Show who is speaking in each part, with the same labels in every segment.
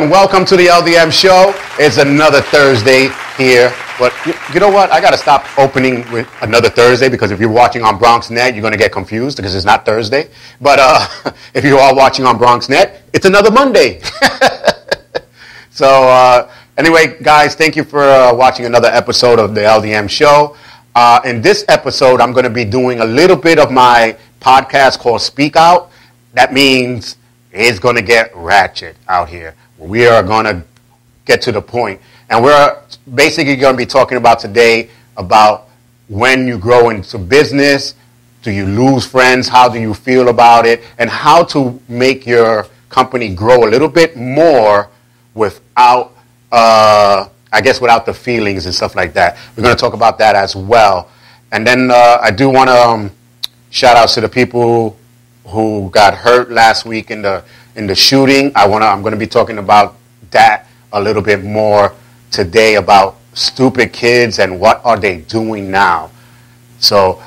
Speaker 1: And welcome to the LDM show. It's another Thursday here. But you, you know what? I got to stop opening with another Thursday because if you're watching on BronxNet, you're going to get confused because it's not Thursday. But uh, if you are watching on BronxNet, it's another Monday. so uh, anyway, guys, thank you for uh, watching another episode of the LDM show. Uh, in this episode, I'm going to be doing a little bit of my podcast called Speak Out. That means it's going to get ratchet out here. We are going to get to the point. And we're basically going to be talking about today about when you grow into business, do you lose friends, how do you feel about it, and how to make your company grow a little bit more without, uh, I guess, without the feelings and stuff like that. We're going to talk about that as well. And then uh, I do want to um, shout out to the people who got hurt last week in the in the shooting. I want to. I'm going to be talking about that a little bit more today about stupid kids and what are they doing now. So,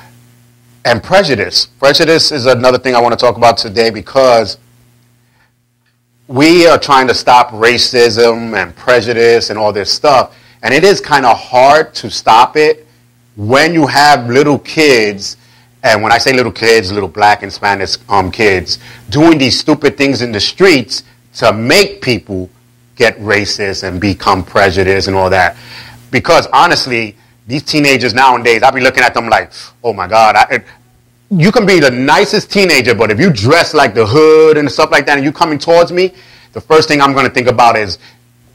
Speaker 1: and prejudice. Prejudice is another thing I want to talk about today because we are trying to stop racism and prejudice and all this stuff. And it is kind of hard to stop it when you have little kids and when I say little kids, little black and Spanish um, kids, doing these stupid things in the streets to make people get racist and become prejudiced and all that. Because honestly, these teenagers nowadays, I'll be looking at them like, oh my God, I, you can be the nicest teenager, but if you dress like the hood and stuff like that and you coming towards me, the first thing I'm going to think about is,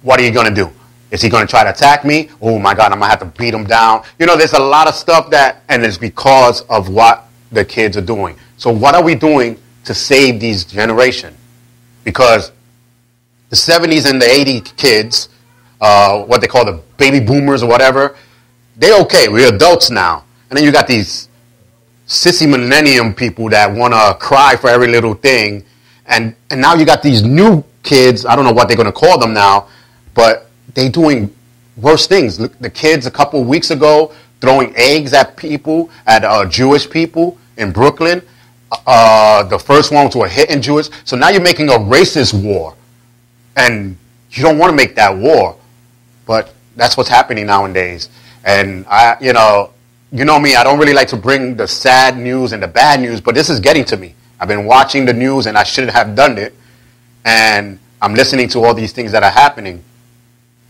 Speaker 1: what are you going to do? Is he going to try to attack me? Oh my God, I'm going to have to beat him down. You know, there's a lot of stuff that, and it's because of what the kids are doing. So what are we doing to save these generation? Because the 70s and the 80s kids, uh, what they call the baby boomers or whatever, they're okay. We're adults now. And then you got these sissy millennium people that want to cry for every little thing. And, and now you got these new kids, I don't know what they're going to call them now, but they doing worse things. The kids a couple weeks ago throwing eggs at people, at uh, Jewish people in Brooklyn. Uh, the first ones were hitting Jewish. So now you're making a racist war. And you don't want to make that war. But that's what's happening nowadays. And I, you know, you know me, I don't really like to bring the sad news and the bad news, but this is getting to me. I've been watching the news and I shouldn't have done it. And I'm listening to all these things that are happening.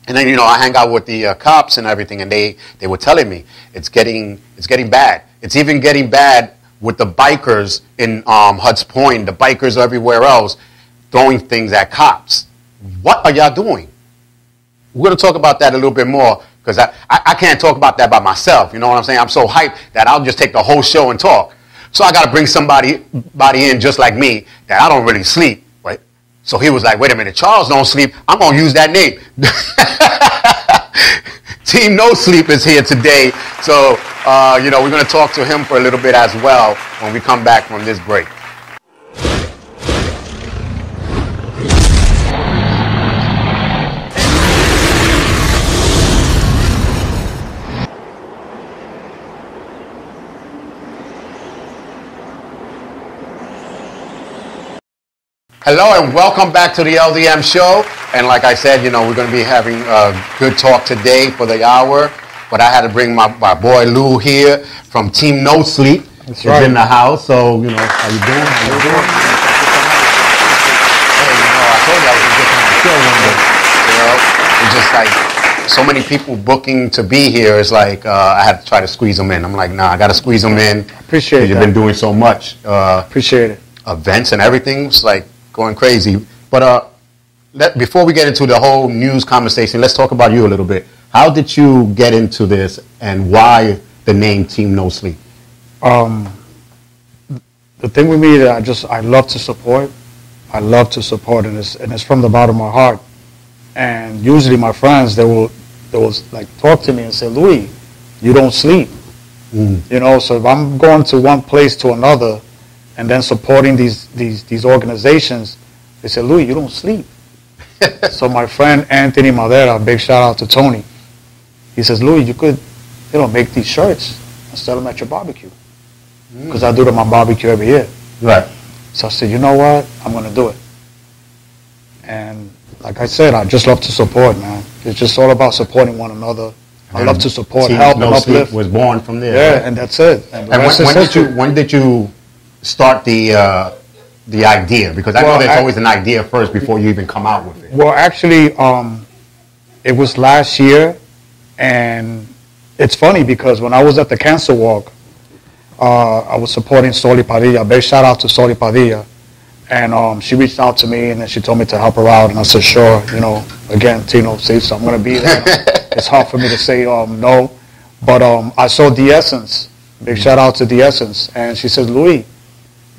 Speaker 1: And then you know I hang out with the uh, cops and everything, and they they were telling me it's getting it's getting bad. It's even getting bad with the bikers in um, Hunts Point, the bikers everywhere else, throwing things at cops. What are y'all doing? We're gonna talk about that a little bit more because I, I, I can't talk about that by myself. You know what I'm saying? I'm so hyped that I'll just take the whole show and talk. So I got to bring somebody body in just like me that I don't really sleep. So he was like, wait a minute, Charles don't sleep. I'm gonna use that name. Team No Sleep is here today. So, uh, you know, we're going to talk to him for a little bit as well when we come back from this break. Hello and welcome back to the LDM show. And like I said, you know, we're going to be having a good talk today for the hour. But I had to bring my, my boy Lou here from Team No Sleep.
Speaker 2: That's
Speaker 1: He's
Speaker 2: right.
Speaker 1: in the house. So, you know, how you doing? How you doing? Hey, you know, I told you I was going to get on the show one day. You know, it's just like so many people booking to be here. It's like uh, I had to try to squeeze them in. I'm like, nah, I got to squeeze them in.
Speaker 2: Appreciate
Speaker 1: it.
Speaker 2: You've
Speaker 1: been doing so much. Uh,
Speaker 2: Appreciate it.
Speaker 1: events and everything. It's like going crazy. But uh, let, before we get into the whole news conversation, let's talk about you a little bit. How did you get into this, and why the name Team No Sleep?
Speaker 2: Um, the thing with me that I just I love to support. I love to support, and it's and it's from the bottom of my heart. And usually my friends they will they will like talk to me and say, Louis, you don't sleep.
Speaker 1: Mm.
Speaker 2: You know, so if I'm going to one place to another, and then supporting these these these organizations, they said, Louis, you don't sleep. so my friend Anthony Madera, big shout out to Tony. He says, Louis, you could, you know, make these shirts and sell them at your barbecue. Mm. Because I do them on barbecue every year.
Speaker 1: Right.
Speaker 2: So I said, you know what? I'm going to do it. And like I said, I just love to support, man. It's just all about supporting one another. I love to support, help,
Speaker 1: No
Speaker 2: and uplift.
Speaker 1: was born from there.
Speaker 2: Yeah,
Speaker 1: right?
Speaker 2: and that's it. And
Speaker 1: And when, when did you when did you start the uh, the idea? Because I
Speaker 2: Well,
Speaker 1: know there's
Speaker 2: I-
Speaker 1: always an idea first before you even come out with it.
Speaker 2: Well, actually, um, it was last year, and it's funny because when I was at the cancer walk, uh, I was supporting Soli Padilla. Big shout out to Soli Padilla. And um, she reached out to me and then she told me to help her out. And I said, sure, you know, again, Tino, see, so I'm going to be there. it's hard for me to say um, no. But um, I saw The Essence. Big shout out to The Essence. And she says, Louis,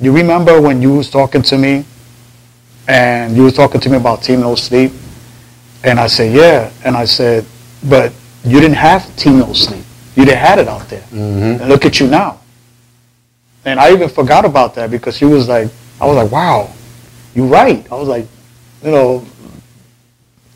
Speaker 2: you remember when you was talking to me and you was talking to me about Team No Sleep? And I said, yeah. And I said, but you didn't have Team No Sleep. You didn't have it out there.
Speaker 1: Mm-hmm.
Speaker 2: And look at you now. And I even forgot about that because she was like, I was like, wow, you're right. I was like, you know,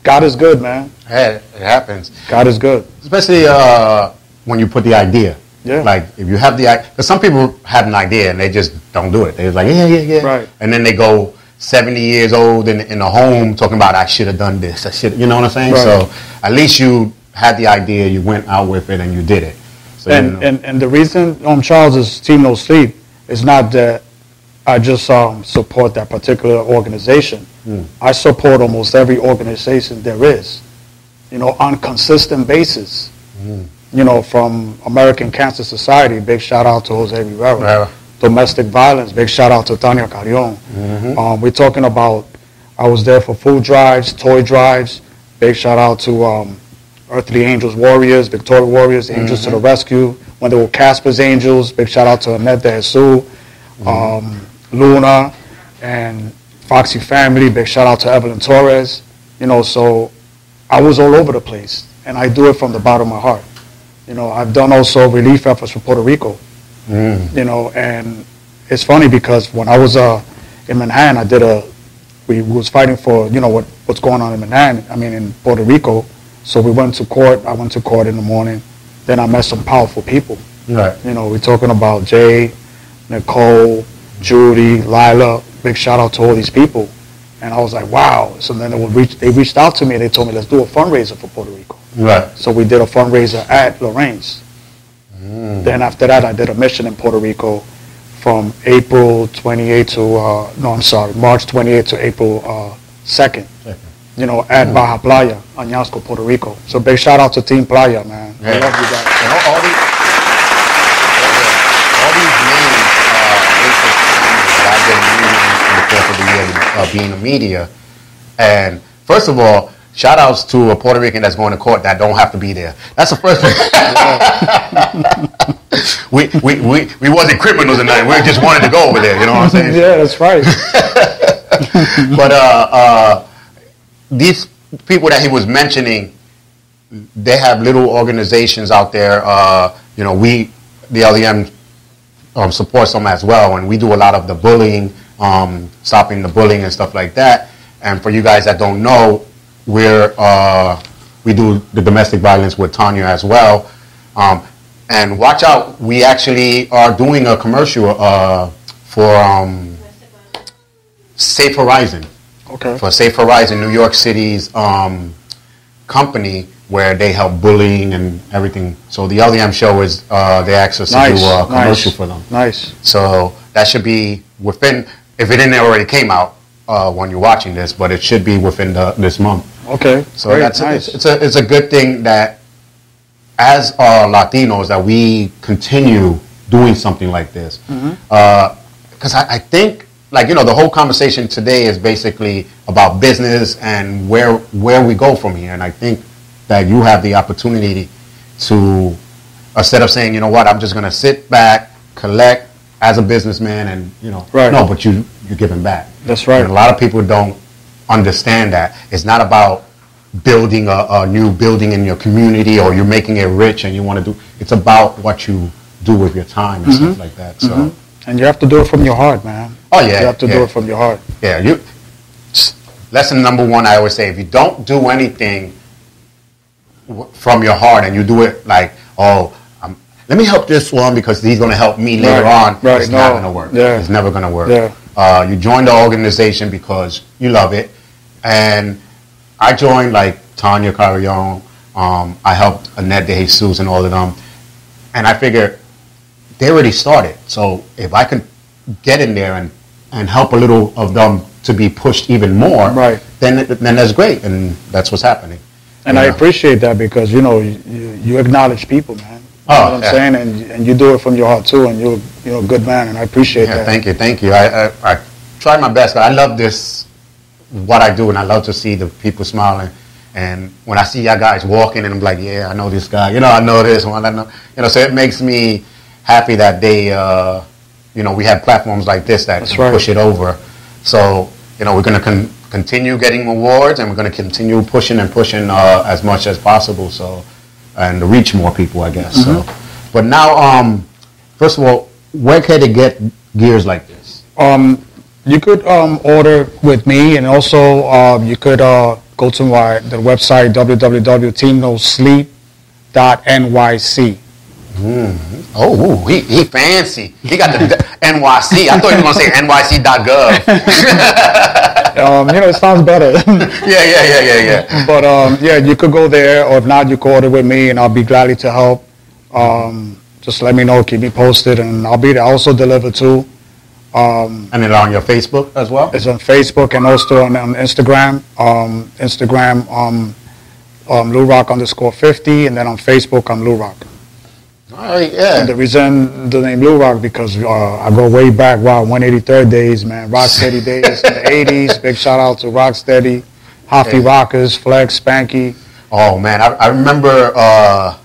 Speaker 2: God is good, man.
Speaker 1: Hey, it happens,
Speaker 2: God is good.
Speaker 1: especially uh, when you put the idea.
Speaker 2: Yeah.
Speaker 1: Like if you have the idea, because some people have an idea and they just don't do it. They're like, yeah, yeah, yeah.
Speaker 2: Right.
Speaker 1: And then they go 70 years old in, in a home talking about I should have done this. I should, you know what I'm saying?
Speaker 2: Right.
Speaker 1: So at least you had the idea, you went out with it, and you did it. So you
Speaker 2: And,
Speaker 1: know.
Speaker 2: and, and the reason um, Charles is Team No Sleep is not that I just um, support that particular organization. I support almost every organization there is, you know, on consistent basis. You know, from American Cancer Society, big shout out to Jose Rivera.
Speaker 1: Rivera.
Speaker 2: Domestic violence, big shout out to Tanya Carrion. Um, we're talking about, I was there for food drives, toy drives. Big shout out to um, Earthly Angels Warriors, Victoria Warriors, Angels to the Rescue. When they were Casper's Angels, big shout out to Annette de Jesus, um, Luna, and Foxy Family. Big shout out to Evelyn Torres. You know, so I was all over the place, and I do it from the bottom of my heart. You know, I've done also relief efforts for Puerto Rico.
Speaker 1: Mm.
Speaker 2: You know, and it's funny because when I was uh, in Manhattan, I did a. We was fighting for you know what what's going on in Manhattan. I mean in Puerto Rico. So we went to court. I went to court in the morning. Then I met some powerful people.
Speaker 1: right.
Speaker 2: You know, we're talking about Jay, Nicole, Judy, Lila. Big shout out to all these people. And I was like, wow. So then they, would reach, they reached out to me and they told me, let's do a fundraiser for Puerto Rico.
Speaker 1: Right.
Speaker 2: So we did a fundraiser at Lorraine's. Then after that, I did a mission in Puerto Rico from April 28 to, uh, no, I'm sorry, March 28 to April uh, 2nd.
Speaker 1: Second.
Speaker 2: You know, at Baja Playa, Añasco, Puerto Rico. So big shout out to Team Playa, man. I love you guys.
Speaker 1: Uh, being in media. And first of all, shout outs to a Puerto Rican that's going to court that don't have to be there. That's the first thing. we, we, we, we wasn't criminals tonight. We just wanted to go over there. You know what I'm saying?
Speaker 2: Yeah, that's right.
Speaker 1: but uh, uh, these people that he was mentioning, they have little organizations out there. Uh, you know, we, the LDM, um, supports them as well, and we do a lot of the bullying, um, stopping the bullying and stuff like that. And for you guys that don't know, we're uh, we do the domestic violence with Tanya as well. Um, and watch out, we actually are doing a commercial uh, for um, Safe Horizon
Speaker 2: Okay.
Speaker 1: for Safe Horizon, New York City's um, company where they help bullying and everything. So the LDM show is uh, they asked us
Speaker 2: Nice.
Speaker 1: to do a commercial
Speaker 2: nice,
Speaker 1: for them.
Speaker 2: Nice.
Speaker 1: So that should be within, if it didn't already came out uh, when you're watching this, but it should be within the, this month.
Speaker 2: Okay.
Speaker 1: So
Speaker 2: Great,
Speaker 1: that's
Speaker 2: nice.
Speaker 1: it's, it's a it's a good thing that as uh, Latinos that we continue doing something like this
Speaker 2: Mm-hmm.
Speaker 1: because I, I think like you know the whole conversation today is basically about business and where where we go from here and I think that you have the opportunity to instead of saying you know what I'm just gonna sit back collect as a businessman and you know
Speaker 2: Right.
Speaker 1: no but you you're giving back
Speaker 2: That's right.
Speaker 1: and a lot of people don't understand that it's not about building a, a new building in your community or you're making it rich and you want to do it's about what you do with your time and
Speaker 2: Mm-hmm.
Speaker 1: stuff like that so
Speaker 2: And you have to do it from your heart, man.
Speaker 1: Oh, yeah,
Speaker 2: You have to
Speaker 1: yeah.
Speaker 2: do it from your heart.
Speaker 1: yeah you lesson number one i always say if you don't do anything w- from your heart and you do it like oh let me help this one because he's going to help me later
Speaker 2: Right,
Speaker 1: on
Speaker 2: right,
Speaker 1: it's not going to work
Speaker 2: yeah.
Speaker 1: it's never going to work
Speaker 2: Yeah.
Speaker 1: uh, you join the organization because you love it And I joined like Tanya Carrion. Um, I helped Annette De Jesus and all of them. And I figured they already started. So if I can get in there and, and help a little of them to be pushed even more,
Speaker 2: Right.
Speaker 1: then then that's great. And that's what's happening.
Speaker 2: And I appreciate that because you know you, you acknowledge people, man. You
Speaker 1: Oh,
Speaker 2: know what I'm
Speaker 1: yeah.
Speaker 2: saying, and and you do it from your heart too, and you're you know a good man, and I appreciate
Speaker 1: Yeah,
Speaker 2: that.
Speaker 1: thank you, thank you. I, I, I try my best, but I love this, what I do, and I love to see the people smiling. And when I see y'all guys walking, and I'm like, yeah, I know this guy. You know, I know this one. I know, you know. So it makes me happy that they, uh, you know, we have platforms like this that
Speaker 2: right.
Speaker 1: push it over. So you know, we're going to con- continue getting awards, and we're going to continue pushing and pushing uh, as much as possible. So and reach more people, I guess.
Speaker 2: Mm-hmm.
Speaker 1: So, but now, um, first of all, where can they get gears like this?
Speaker 2: Um, you could um, order with me, and also um, you could uh, go to my the website www.teamnosleep.nyc.
Speaker 1: Oh, ooh, he, he fancy. He got the NYC. I thought you were gonna say NYC.gov.
Speaker 2: Um, you know, it sounds better.
Speaker 1: yeah, yeah, yeah, yeah, yeah.
Speaker 2: but um, yeah, you could go there, or if not, you could order with me, and I'll be gladly to help. Um, just let me know, keep me posted, and I'll be there. I also deliver too. Um,
Speaker 1: And then on your Facebook as well.
Speaker 2: it's on Facebook and also on, on Instagram. Um, Instagram, um, um, Lou Rock underscore 50, and then on Facebook, I'm Lou Rock.
Speaker 1: All right,
Speaker 2: And the reason the name Lou Rock because uh, I go way back, wow, 183rd days, man, Rocksteady days in the 80s. Big shout out to Rocksteady, Hoffy
Speaker 1: Hey.
Speaker 2: Rockers, Flex, Spanky.
Speaker 1: Oh man, I, I remember, uh,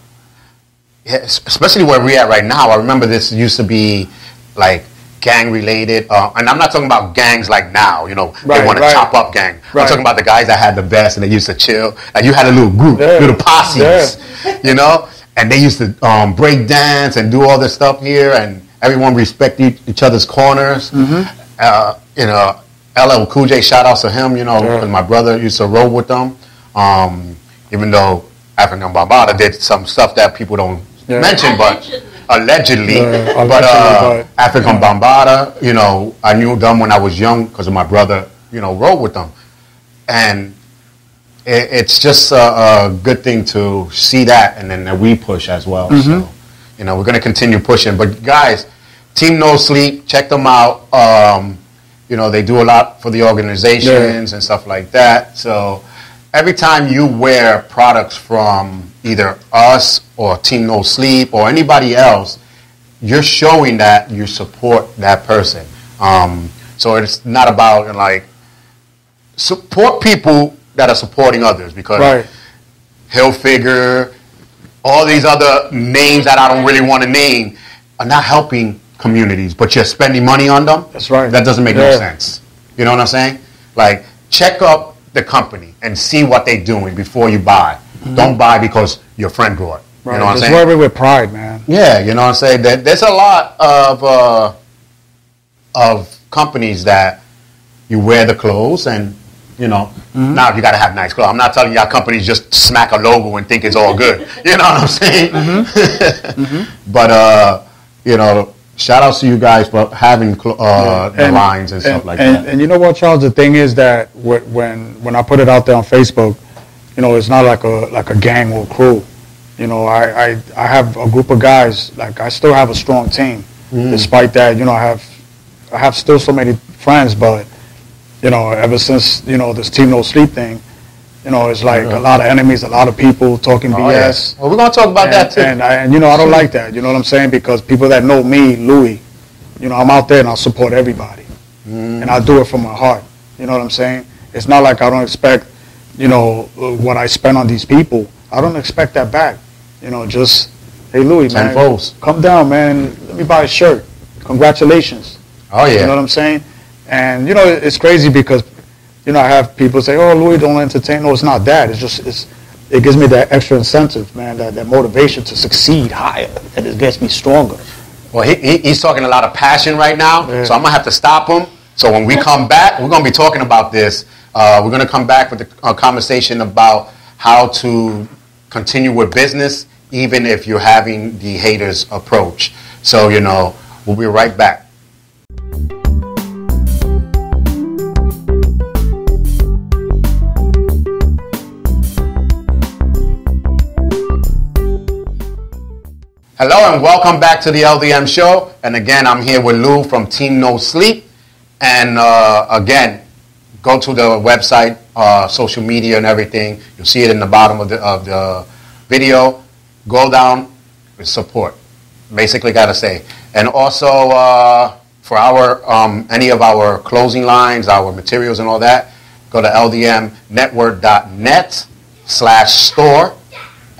Speaker 1: yeah, especially where we're at right now. I remember this used to be like gang related, uh, and I'm not talking about gangs like now. You know, they
Speaker 2: Right,
Speaker 1: want to
Speaker 2: right.
Speaker 1: chop up gang. I'm talking about the guys that had the best and they used to chill. Like you had a little group,
Speaker 2: Yeah,
Speaker 1: little posses, you know, and they used to um, break dance and do all this stuff here, and everyone respect each, each other's corners.
Speaker 2: Mm-hmm.
Speaker 1: Uh, you know, LL Cool J, shout outs to him. You know,
Speaker 2: Yeah.
Speaker 1: 'cause my brother used to roll with them. Um, even though Afrika Bambaataa did some stuff that people don't
Speaker 2: Yeah.
Speaker 1: mention, but allegedly,
Speaker 2: Yeah,
Speaker 1: but, uh,
Speaker 2: but,
Speaker 1: Afrika
Speaker 2: yeah.
Speaker 1: Bambaataa, you know, I knew them when I was young because of my brother, you know, rolled with them, and it, it's just a, a good thing to see that, and then that we push as well.
Speaker 2: Mm-hmm.
Speaker 1: So, you know, we're gonna continue pushing. But guys, Team No Sleep, check them out. Um, you know, they do a lot for the organizations and stuff like that. So every time you wear products from either us or Team No Sleep or anybody else, you're showing that you support that person. Um, so it's not about like support people that are supporting others because
Speaker 2: Right.
Speaker 1: Hilfiger, all these other names that I don't really want to name are not helping communities, but you're spending money on them.
Speaker 2: That's right.
Speaker 1: That doesn't make no sense. You know what I'm saying? Like, check up the company and see what they're doing before you buy. Don't buy because your friend brought. it.
Speaker 2: Right.
Speaker 1: You know what I'm
Speaker 2: Just
Speaker 1: saying?
Speaker 2: it with pride, man.
Speaker 1: Yeah, you know what I'm saying. There, there's a lot of uh, of companies that you wear the clothes and you know.
Speaker 2: Mm-hmm.
Speaker 1: Now you got to have nice clothes. I'm not telling y'all companies just smack a logo and think it's all good. You know what I'm saying?
Speaker 2: Mm-hmm.
Speaker 1: but uh, you know, shout outs to you guys for having cl- uh, the lines and, stuff like
Speaker 2: and,
Speaker 1: that.
Speaker 2: And you know what, Charles? The thing is that when when I put it out there on Facebook, you know, it's not like a like a gang or crew. You know, I, I, I have a group of guys. Like I still have a strong team,
Speaker 1: Mm.
Speaker 2: despite that. You know, I have I have still so many friends, but you know, ever since you know this team no sleep thing, you know, it's like a lot of enemies, a lot of people talking.
Speaker 1: Oh, yeah.
Speaker 2: BS.
Speaker 1: Well, we're gonna talk about
Speaker 2: and,
Speaker 1: that too.
Speaker 2: And, I, and you know, I don't like that. You know what I'm saying? Because people that know me, Louis, you know, I'm out there and I support everybody,
Speaker 1: Mm.
Speaker 2: and I do it from my heart. You know what I'm saying? It's not like I don't expect, you know, uh, what I spend on these people. I don't expect that back. You know, just hey, Louis, man,
Speaker 1: Tenfolds.
Speaker 2: come down, man. Let me buy a shirt. Congratulations.
Speaker 1: oh yeah.
Speaker 2: You know what I'm saying? And you know, it's crazy because, you know, I have people say, "Oh, Louis, don't entertain." No, it's not that. It's just it's it gives me that extra incentive, man, that, that motivation to succeed higher, and it gets me stronger.
Speaker 1: Well, he, he, he's talking a lot of passion right now,
Speaker 2: Yeah.
Speaker 1: so I'm gonna have to stop him. So when we come back, we're gonna be talking about this. Uh, we're gonna come back with a, a conversation about how to continue with business, even if you're having the haters approach. So you know, we'll be right back. Hello and welcome back to the LDM show. And again, I'm here with Lou from Team No Sleep. And uh, again, go to the website, uh, social media, and everything. You'll see it in the bottom of the, of the video. Go down with support. Basically, gotta say. And also uh, for our um, any of our closing lines, our materials, and all that, go to ldmnetwork.net slash store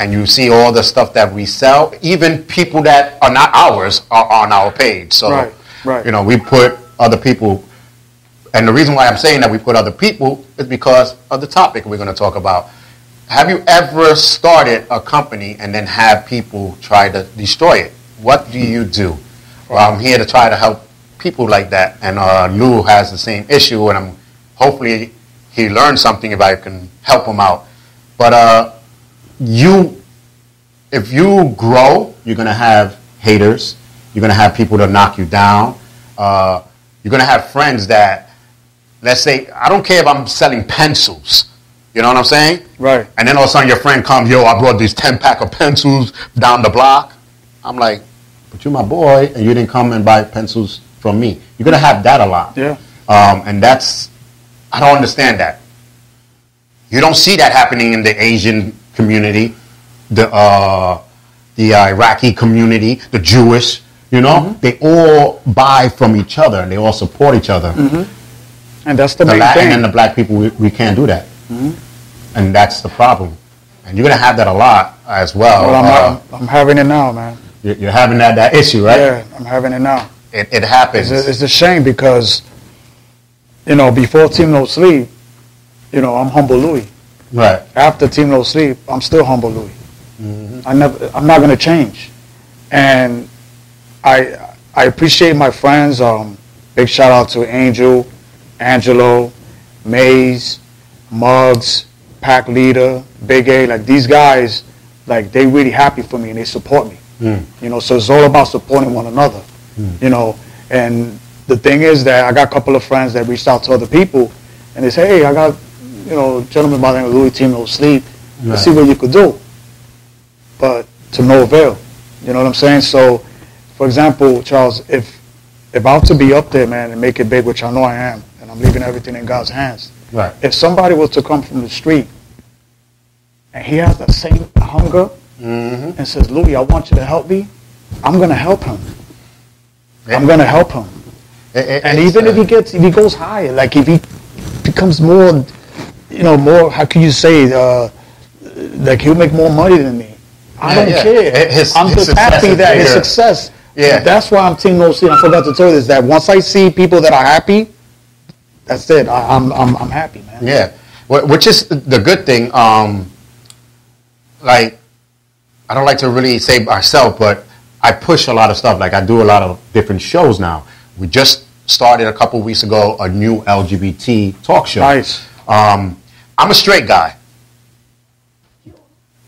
Speaker 1: and you see all the stuff that we sell. Even people that are not ours are on our page. So,
Speaker 2: Right, right.
Speaker 1: you know, we put other people. And the reason why I'm saying that we put other people is because of the topic we're going to talk about. Have you ever started a company and then have people try to destroy it? What do you do? Well, I'm here to try to help people like that. And uh, Lou has the same issue, and I'm hopefully he learned something if I can help him out. But uh, you, if you grow, you're gonna have haters. You're gonna have people that knock you down. Uh, you're gonna have friends that, let's say, I don't care if I'm selling pencils. You know what I'm saying?
Speaker 2: Right.
Speaker 1: And then all of a sudden your friend comes, yo, I brought these 10 pack of pencils down the block. I'm like, but you're my boy, and you didn't come and buy pencils from me. You're gonna have that a lot.
Speaker 2: Yeah.
Speaker 1: Um, and that's, I don't understand that. You don't see that happening in the Asian community, the uh, the Iraqi community, the Jewish. You know, they all buy from each other and they all support each other.
Speaker 2: And that's the,
Speaker 1: The Latin
Speaker 2: thing.
Speaker 1: and the black people, we, we can't do that, and that's the problem. And you're gonna have that a lot as well.
Speaker 2: well,
Speaker 1: Uh,
Speaker 2: I'm, I'm having it now, man.
Speaker 1: you're you're having that that issue, right?
Speaker 2: Yeah, I'm having it now.
Speaker 1: It, it happens.
Speaker 2: It's a, it's a shame because, you know, before Team No Sleep, you know, I'm humble Louis.
Speaker 1: Right.
Speaker 2: After Team No Sleep, I'm still humble Louis. I never, I'm not going to change. And I, I appreciate my friends. Um, big shout out to Angel, Angelo, Maze, Muggs, Pack Leader, Big A. Like these guys, like they really happy for me and they support me.
Speaker 1: Mm.
Speaker 2: You know, so it's all about supporting one another. You know, and the thing is that I got a couple of friends that reached out to other people, and they say, "Hey, I got, you know, a gentleman by the name of Louis Team No Sleep. Let's see what you could do." But to no avail. You know what I'm saying? So, for example, Charles, if if I was to be up there, man, and make it big, which I know I am, and I'm leaving everything in God's hands.
Speaker 1: Right.
Speaker 2: If somebody was to come from the street and he has the same hunger
Speaker 1: Mm-hmm.
Speaker 2: and says, Louis, I want you to help me, I'm going to help him. I'm going to help him.
Speaker 1: It- it-
Speaker 2: And even if
Speaker 1: uh,
Speaker 2: he gets, if he goes higher, like if he becomes more, you know, more, how can you say, uh, like he'll make more money than me. I
Speaker 1: Yeah,
Speaker 2: don't
Speaker 1: yeah.
Speaker 2: care.
Speaker 1: His-
Speaker 2: I'm
Speaker 1: his
Speaker 2: just happy that his success.
Speaker 1: Yeah.
Speaker 2: That's why I'm Team No Sleep. I forgot to tell you this, that once I see people that are happy, that's it. I, I'm, I'm, I'm happy, man.
Speaker 1: Yeah, which is the good thing. Um, like, I don't like to really say myself, but I push a lot of stuff. Like, I do a lot of different shows now. We just started a couple weeks ago a new LGBT talk show.
Speaker 2: Nice.
Speaker 1: Um, I'm a straight guy.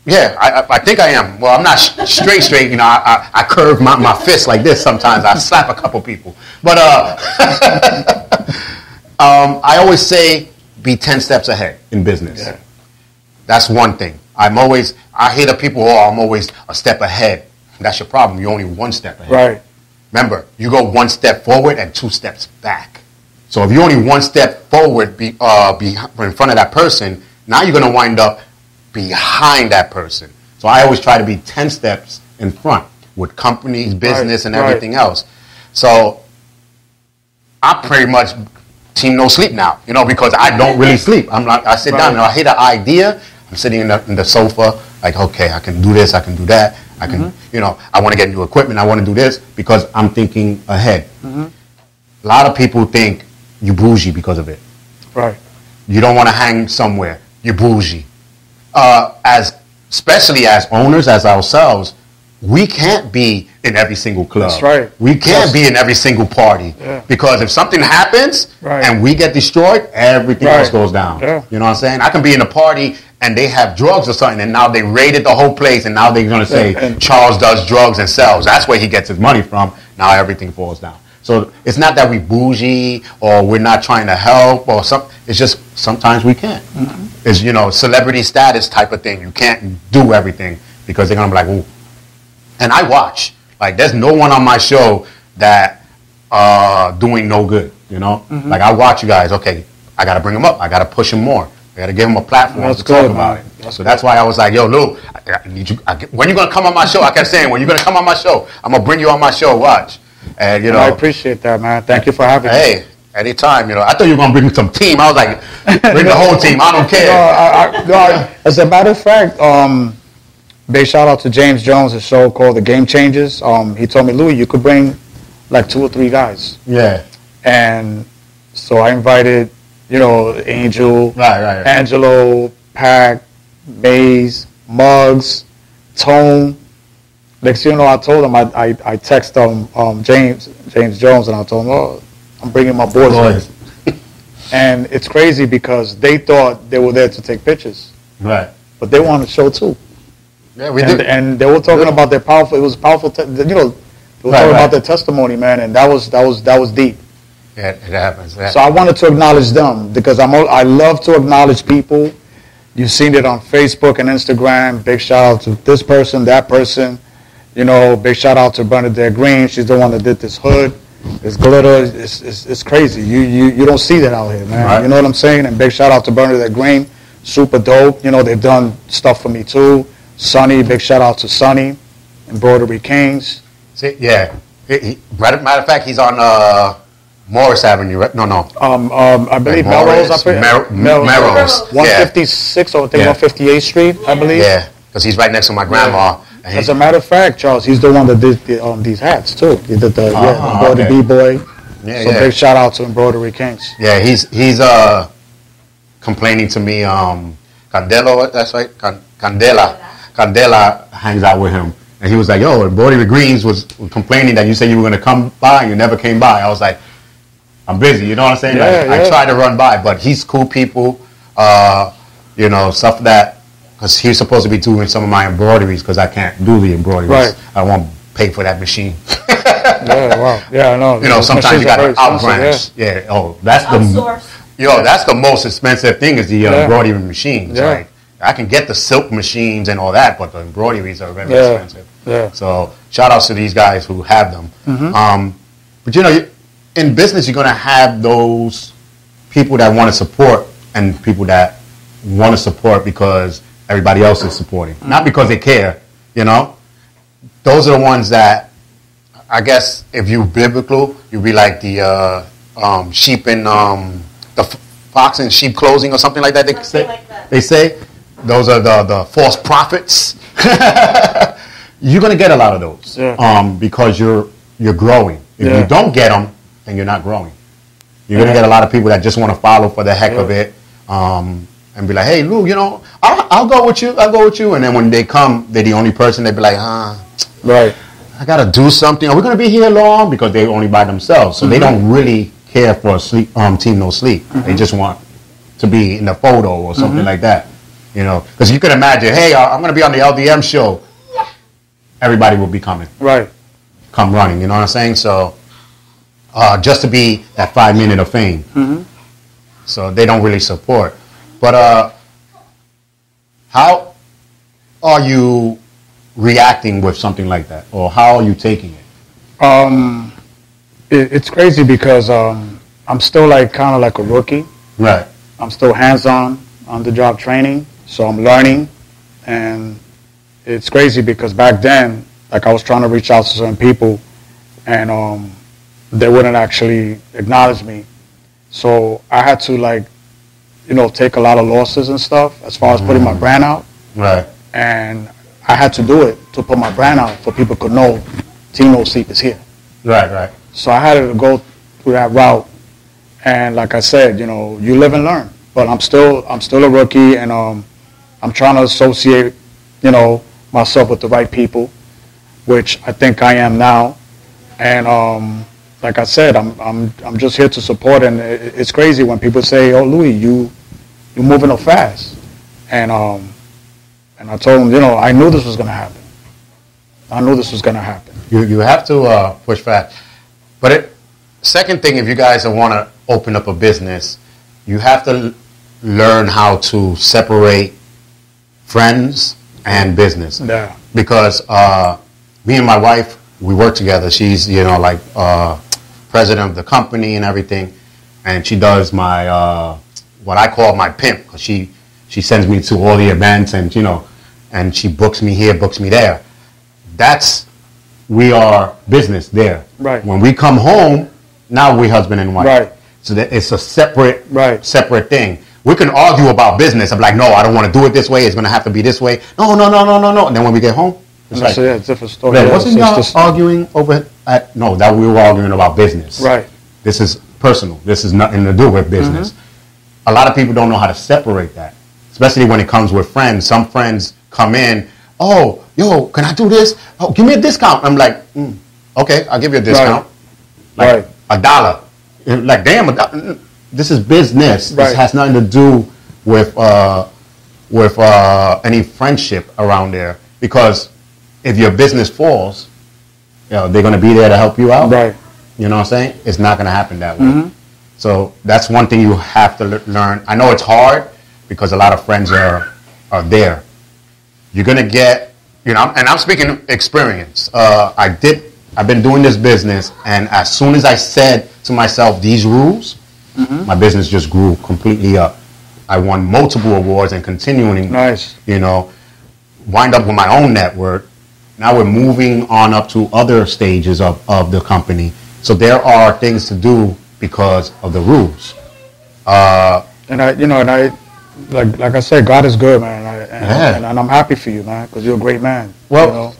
Speaker 1: Yeah, I, I- I think I am. Well, I'm not straight, straight. You know, I, I, I curve my, my fist like this sometimes. I slap a couple people. But uh, um, I always say be 10 steps ahead in business.
Speaker 2: Yeah.
Speaker 1: That's one thing. I'm always, I hear the people, oh, I'm always a step ahead. That's your problem. You're only one step ahead.
Speaker 2: Right.
Speaker 1: Remember, you go one step forward and two steps back. So if you're only one step forward be, uh, be, in front of that person, now you're going to wind up behind that person. So I always try to be 10 steps in front with companies, business, and
Speaker 2: right.
Speaker 1: everything else. So I pretty much team no sleep now, you know, because I don't really sleep. I'm like, I sit down and I hit an idea. I'm sitting in the, in the sofa, like, okay, I can do this, I can do that. I can,
Speaker 2: Mm-hmm.
Speaker 1: you know, I want to get new equipment. I want to do this because I'm thinking ahead.
Speaker 2: Mm-hmm.
Speaker 1: A lot of people think you bougie because of it.
Speaker 2: Right.
Speaker 1: You don't want to hang somewhere. You're bougie. Uh, as especially as owners, as ourselves, we can't be in every single club.
Speaker 2: That's right.
Speaker 1: We can't
Speaker 2: Yes.
Speaker 1: be in every single party
Speaker 2: Yeah.
Speaker 1: because if something happens
Speaker 2: Right.
Speaker 1: and we get destroyed, everything
Speaker 2: Right.
Speaker 1: else goes down.
Speaker 2: Yeah.
Speaker 1: You know what I'm saying? I can be in a party and they have drugs or something, and now they raided the whole place, and now they're gonna say
Speaker 2: Yeah,
Speaker 1: Charles does drugs and sells. That's where he gets his money from. Now everything falls down. So it's not that we bougie or we're not trying to help or some. It's just sometimes we can't.
Speaker 2: Mm-hmm.
Speaker 1: It's you know celebrity status type of thing. You can't do everything because they're gonna be like, "Ooh, and I watch. Like, there's no one on my show that uh, doing no good. You know,
Speaker 2: Mm-hmm.
Speaker 1: like I watch you guys. Okay, I got to bring them up. I got to push them more. I got to give them a platform
Speaker 2: That's
Speaker 1: to talk about
Speaker 2: man.
Speaker 1: it.
Speaker 2: That's
Speaker 1: so that's why I was like, "Yo, Lou, I, I need you. I, when you gonna come on my show?" I kept saying, "When you gonna come on my show? I'm gonna bring you on my show. Watch." And you know,
Speaker 2: I appreciate that, man. Thank you for having me.
Speaker 1: hey, anytime. You know, I thought you were gonna bring some team. I was like, bring the whole team. I don't
Speaker 2: No,
Speaker 1: care.
Speaker 2: I, I, no, I- as a matter of fact, um, big shout out to James Jones, a show called The Game Changers. Um, he told me, Louis, you could bring like two or three guys.
Speaker 1: Yeah,
Speaker 2: And so I invited, you know, Angel,
Speaker 1: right, right. right.
Speaker 2: Angelo, Pack, Maze, Muggs, Tone. Next thing you know, I told him, I, I, I text um, um, James, James Jones, and I told him, oh, I'm bringing my boys.
Speaker 1: Boys.
Speaker 2: And it's crazy because they thought they were there to take pictures,
Speaker 1: Right.
Speaker 2: but they wanted to show too.
Speaker 1: Yeah, we
Speaker 2: And,
Speaker 1: did.
Speaker 2: and they were talking about their powerful. It was powerful. Te- you know, they were
Speaker 1: Right,
Speaker 2: talking
Speaker 1: right.
Speaker 2: about their testimony, man, and that was that was that was deep.
Speaker 1: Yeah, it happens. Yeah.
Speaker 2: So I wanted to acknowledge them because I'm al- I love to acknowledge people. You've seen it on Facebook and Instagram. Big shout out to this person, that person. You know, big shout out to Bernadette Green. She's the one that did this hood, It's glitter. It's, it's, it's crazy. You, you you don't see that out here, man.
Speaker 1: Right.
Speaker 2: You know what I'm saying? And big shout out to Bernadette Green. Super dope. You know, they've done stuff for me too. Sonny, big shout out to Sonny, Embroidery Kings.
Speaker 1: See, yeah. He, he, matter, matter of fact, he's on uh, Morris Avenue. Right? No, no.
Speaker 2: Um, um, I believe
Speaker 1: Like
Speaker 2: Melrose. Up here.
Speaker 1: Mer-
Speaker 2: Mel-
Speaker 1: Melrose. Yeah.
Speaker 2: 156 or I think
Speaker 1: Yeah.
Speaker 2: 158th Street, I believe.
Speaker 1: Yeah, because he's right next to my grandma.
Speaker 2: As a matter of fact, Charles, he's the one that did the, um, these hats too. He did the yeah,
Speaker 1: Ah,
Speaker 2: embroidery
Speaker 1: okay.
Speaker 2: b-boy.
Speaker 1: yeah,
Speaker 2: so
Speaker 1: yeah.
Speaker 2: big shout out to Embroidery Kings.
Speaker 1: Yeah, he's he's uh complaining to me. Um, Candelo, that's right, Can, Candela, Candela hangs out with him, and he was like, "Yo, Embroidery Greens was complaining that you said you were gonna come by and you never came by." I was like, "I'm busy," you know what I'm saying?
Speaker 2: Yeah,
Speaker 1: like, I
Speaker 2: yeah.
Speaker 1: try to run by, but he's cool people. Uh, you know, stuff that because he's supposed to be doing some of my embroideries because I can't do the embroideries.
Speaker 2: Right.
Speaker 1: I won't pay for that machine.
Speaker 2: Yeah, wow. Yeah, I know.
Speaker 1: You know,
Speaker 2: Those
Speaker 1: sometimes you got to
Speaker 2: very
Speaker 1: out branch. Yeah. Oh, that's the
Speaker 3: Outsource.
Speaker 1: yo. That's the most expensive thing is the uh,
Speaker 2: Yeah.
Speaker 1: embroidery machines.
Speaker 2: Yeah.
Speaker 1: Like I can get the silk machines and all that, but the embroideries are very
Speaker 2: Yeah.
Speaker 1: expensive.
Speaker 2: Yeah.
Speaker 1: So shout outs to these guys who have them.
Speaker 2: Mm-hmm.
Speaker 1: Um, but you know, in business, you're gonna have those people that want to support and people that want to support because everybody else is supporting,
Speaker 2: Mm-hmm.
Speaker 1: not because they care. You know, those are the ones that I guess if you biblical, you'd be like the uh, um, sheep in um, the f- fox and sheep clothing or something like that. They
Speaker 3: Something
Speaker 1: say.
Speaker 3: like that.
Speaker 1: They say those are the the false prophets. you're gonna get a lot of those
Speaker 2: Yeah.
Speaker 1: um, because you're you're growing. If
Speaker 2: Yeah.
Speaker 1: you don't get them, then you're not growing. You're gonna get a lot of people that just want to follow for the heck of it. Um, and be like, hey, Lou, you know, I'll, I'll go with you. I'll go with you. And then when they come, they're the only person. They be like, ah,
Speaker 2: Right.
Speaker 1: I gotta do something. Are we gonna be here long? Because they're only by themselves, so they
Speaker 2: Mm-hmm.
Speaker 1: don't really care for a sleep um, team no sleep. They just want to be in the photo or something
Speaker 2: Mm-hmm.
Speaker 1: like that. You know, because you could imagine, hey, I'm gonna be on the LDM show. Everybody will be coming,
Speaker 2: Right.
Speaker 1: come running. You know what I'm saying? So, uh, just to be that five minute of fame.
Speaker 2: Mm-hmm.
Speaker 1: So they don't really support. But uh, how are you reacting with something like that, or how are you taking it?
Speaker 2: Um, it, it's crazy because um, I'm still like kind of like a rookie.
Speaker 1: Right.
Speaker 2: I'm still hands-on on the job training, so I'm learning, and it's crazy because back then, like I was trying to reach out to certain people, and um, they wouldn't actually acknowledge me, so I had to like, you know, take a lot of losses and stuff as far as putting my brand out,
Speaker 1: Right.
Speaker 2: and I had to do it to put my brand out so people could know Team No Sleep is here.
Speaker 1: Right. Right.
Speaker 2: So I had to go through that route. And like I said, you know, you live and learn. But I'm still I'm still a rookie and um, I'm trying to associate, you know, myself with the right people, which I think I am now. And um, like I said, I'm I'm I'm just here to support and it, it's crazy when people say, "Oh, Louis, you you're moving up fast." And um and I told them, you know, I knew this was going to happen. I knew this was going to happen.
Speaker 1: You you have to uh, push fast. But it, second thing, if you guys want to open up a business, you have to l- learn how to separate friends and business.
Speaker 2: Yeah.
Speaker 1: Because uh, me and my wife, we work together. She's, you know, like uh, president of the company and everything, and she does my uh, what I call my pimp because she she sends me to all the events and you know, and she books me here, books me there. That's we are business there.
Speaker 2: Right.
Speaker 1: When we come home, now we husband and wife.
Speaker 2: Right.
Speaker 1: So that it's a separate
Speaker 2: Right.
Speaker 1: separate thing. We can argue about business. I'm like, no, I don't want to do it this way. It's going to have to be this way. No, no, no, no, no, no. And then when we get home, it's
Speaker 2: And
Speaker 1: like,
Speaker 2: yeah, it's a different story.
Speaker 1: Man,
Speaker 2: Yeah,
Speaker 1: wasn't y'all
Speaker 2: just-
Speaker 1: arguing over? No, that we were arguing about business.
Speaker 2: Right.
Speaker 1: This is personal. This is nothing to do with business.
Speaker 2: Mm-hmm.
Speaker 1: A lot of people don't know how to separate that, especially when it comes with friends. Some friends come in, oh, yo, can I do this? Oh, give me a discount. I'm like, mm, okay, I'll give you a discount. Like
Speaker 2: Right.
Speaker 1: a dollar. Like, damn, a dollar. Mm, This is business.
Speaker 2: Right.
Speaker 1: This has nothing to do with uh, with uh, any friendship around there. Because if your business falls, you know, they're going to be there to help you out.
Speaker 2: Right.
Speaker 1: You know what I'm saying? It's not going to happen that way.
Speaker 2: Mm-hmm.
Speaker 1: So that's one thing you have to le- learn. I know it's hard because a lot of friends are are there. You're going to get, you know, and I'm speaking experience. Uh, I did. I've been doing this business, and as soon as I said to myself these rules,
Speaker 2: Mm-hmm.
Speaker 1: my business just grew completely up. I won multiple awards and continuing
Speaker 2: Nice.
Speaker 1: you know, wind up with my own network. Now we're moving on up to other stages of, of the company. So there are things to do because of the rules. Uh,
Speaker 2: And I, you know, and I, like, like I said, God is good, man. I, and,
Speaker 1: Yeah.
Speaker 2: and, and I'm happy for you, man, because you're a great man.
Speaker 1: well,
Speaker 2: you know?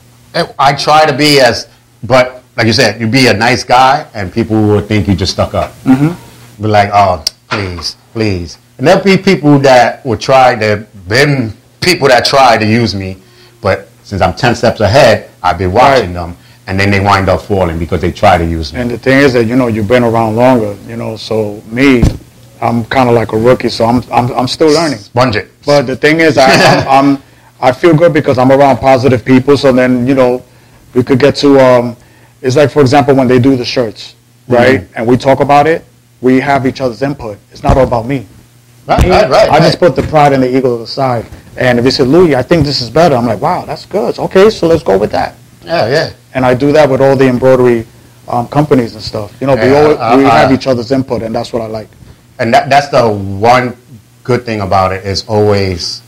Speaker 1: I- I try to be as, but like you said, you be a nice guy and people will think you just stuck up. Mm-hmm. Be like, oh, please, please. And there'll be people that will try, there been people that try to use me, but since I'm 10 steps ahead, I've been watching them and then they wind up falling because they try to use me.
Speaker 2: And the thing is that you know you've been around longer, you know. So me, I'm kind of like a rookie, so I'm I'm, I'm still learning.
Speaker 1: Sponge it.
Speaker 2: But the thing is, I, I'm, I'm I feel good because I'm around positive people. So then you know, we could get to um, it's like for example when they do the shirts, right?
Speaker 1: Mhm.
Speaker 2: And we talk about it, we have each other's input. It's not all about me.
Speaker 1: Right, right, right.
Speaker 2: I just put the pride and the ego to the side. And if you say, Louis, I think this is better, I'm like, wow, that's good. Okay, so let's go with that.
Speaker 1: Yeah, yeah.
Speaker 2: And I do that with all the embroidery um, companies and stuff. You know, we,
Speaker 1: Yeah,
Speaker 2: always,
Speaker 1: uh,
Speaker 2: we
Speaker 1: uh,
Speaker 2: have each other's input, and that's what I like.
Speaker 1: And that, that's the one good thing about it is always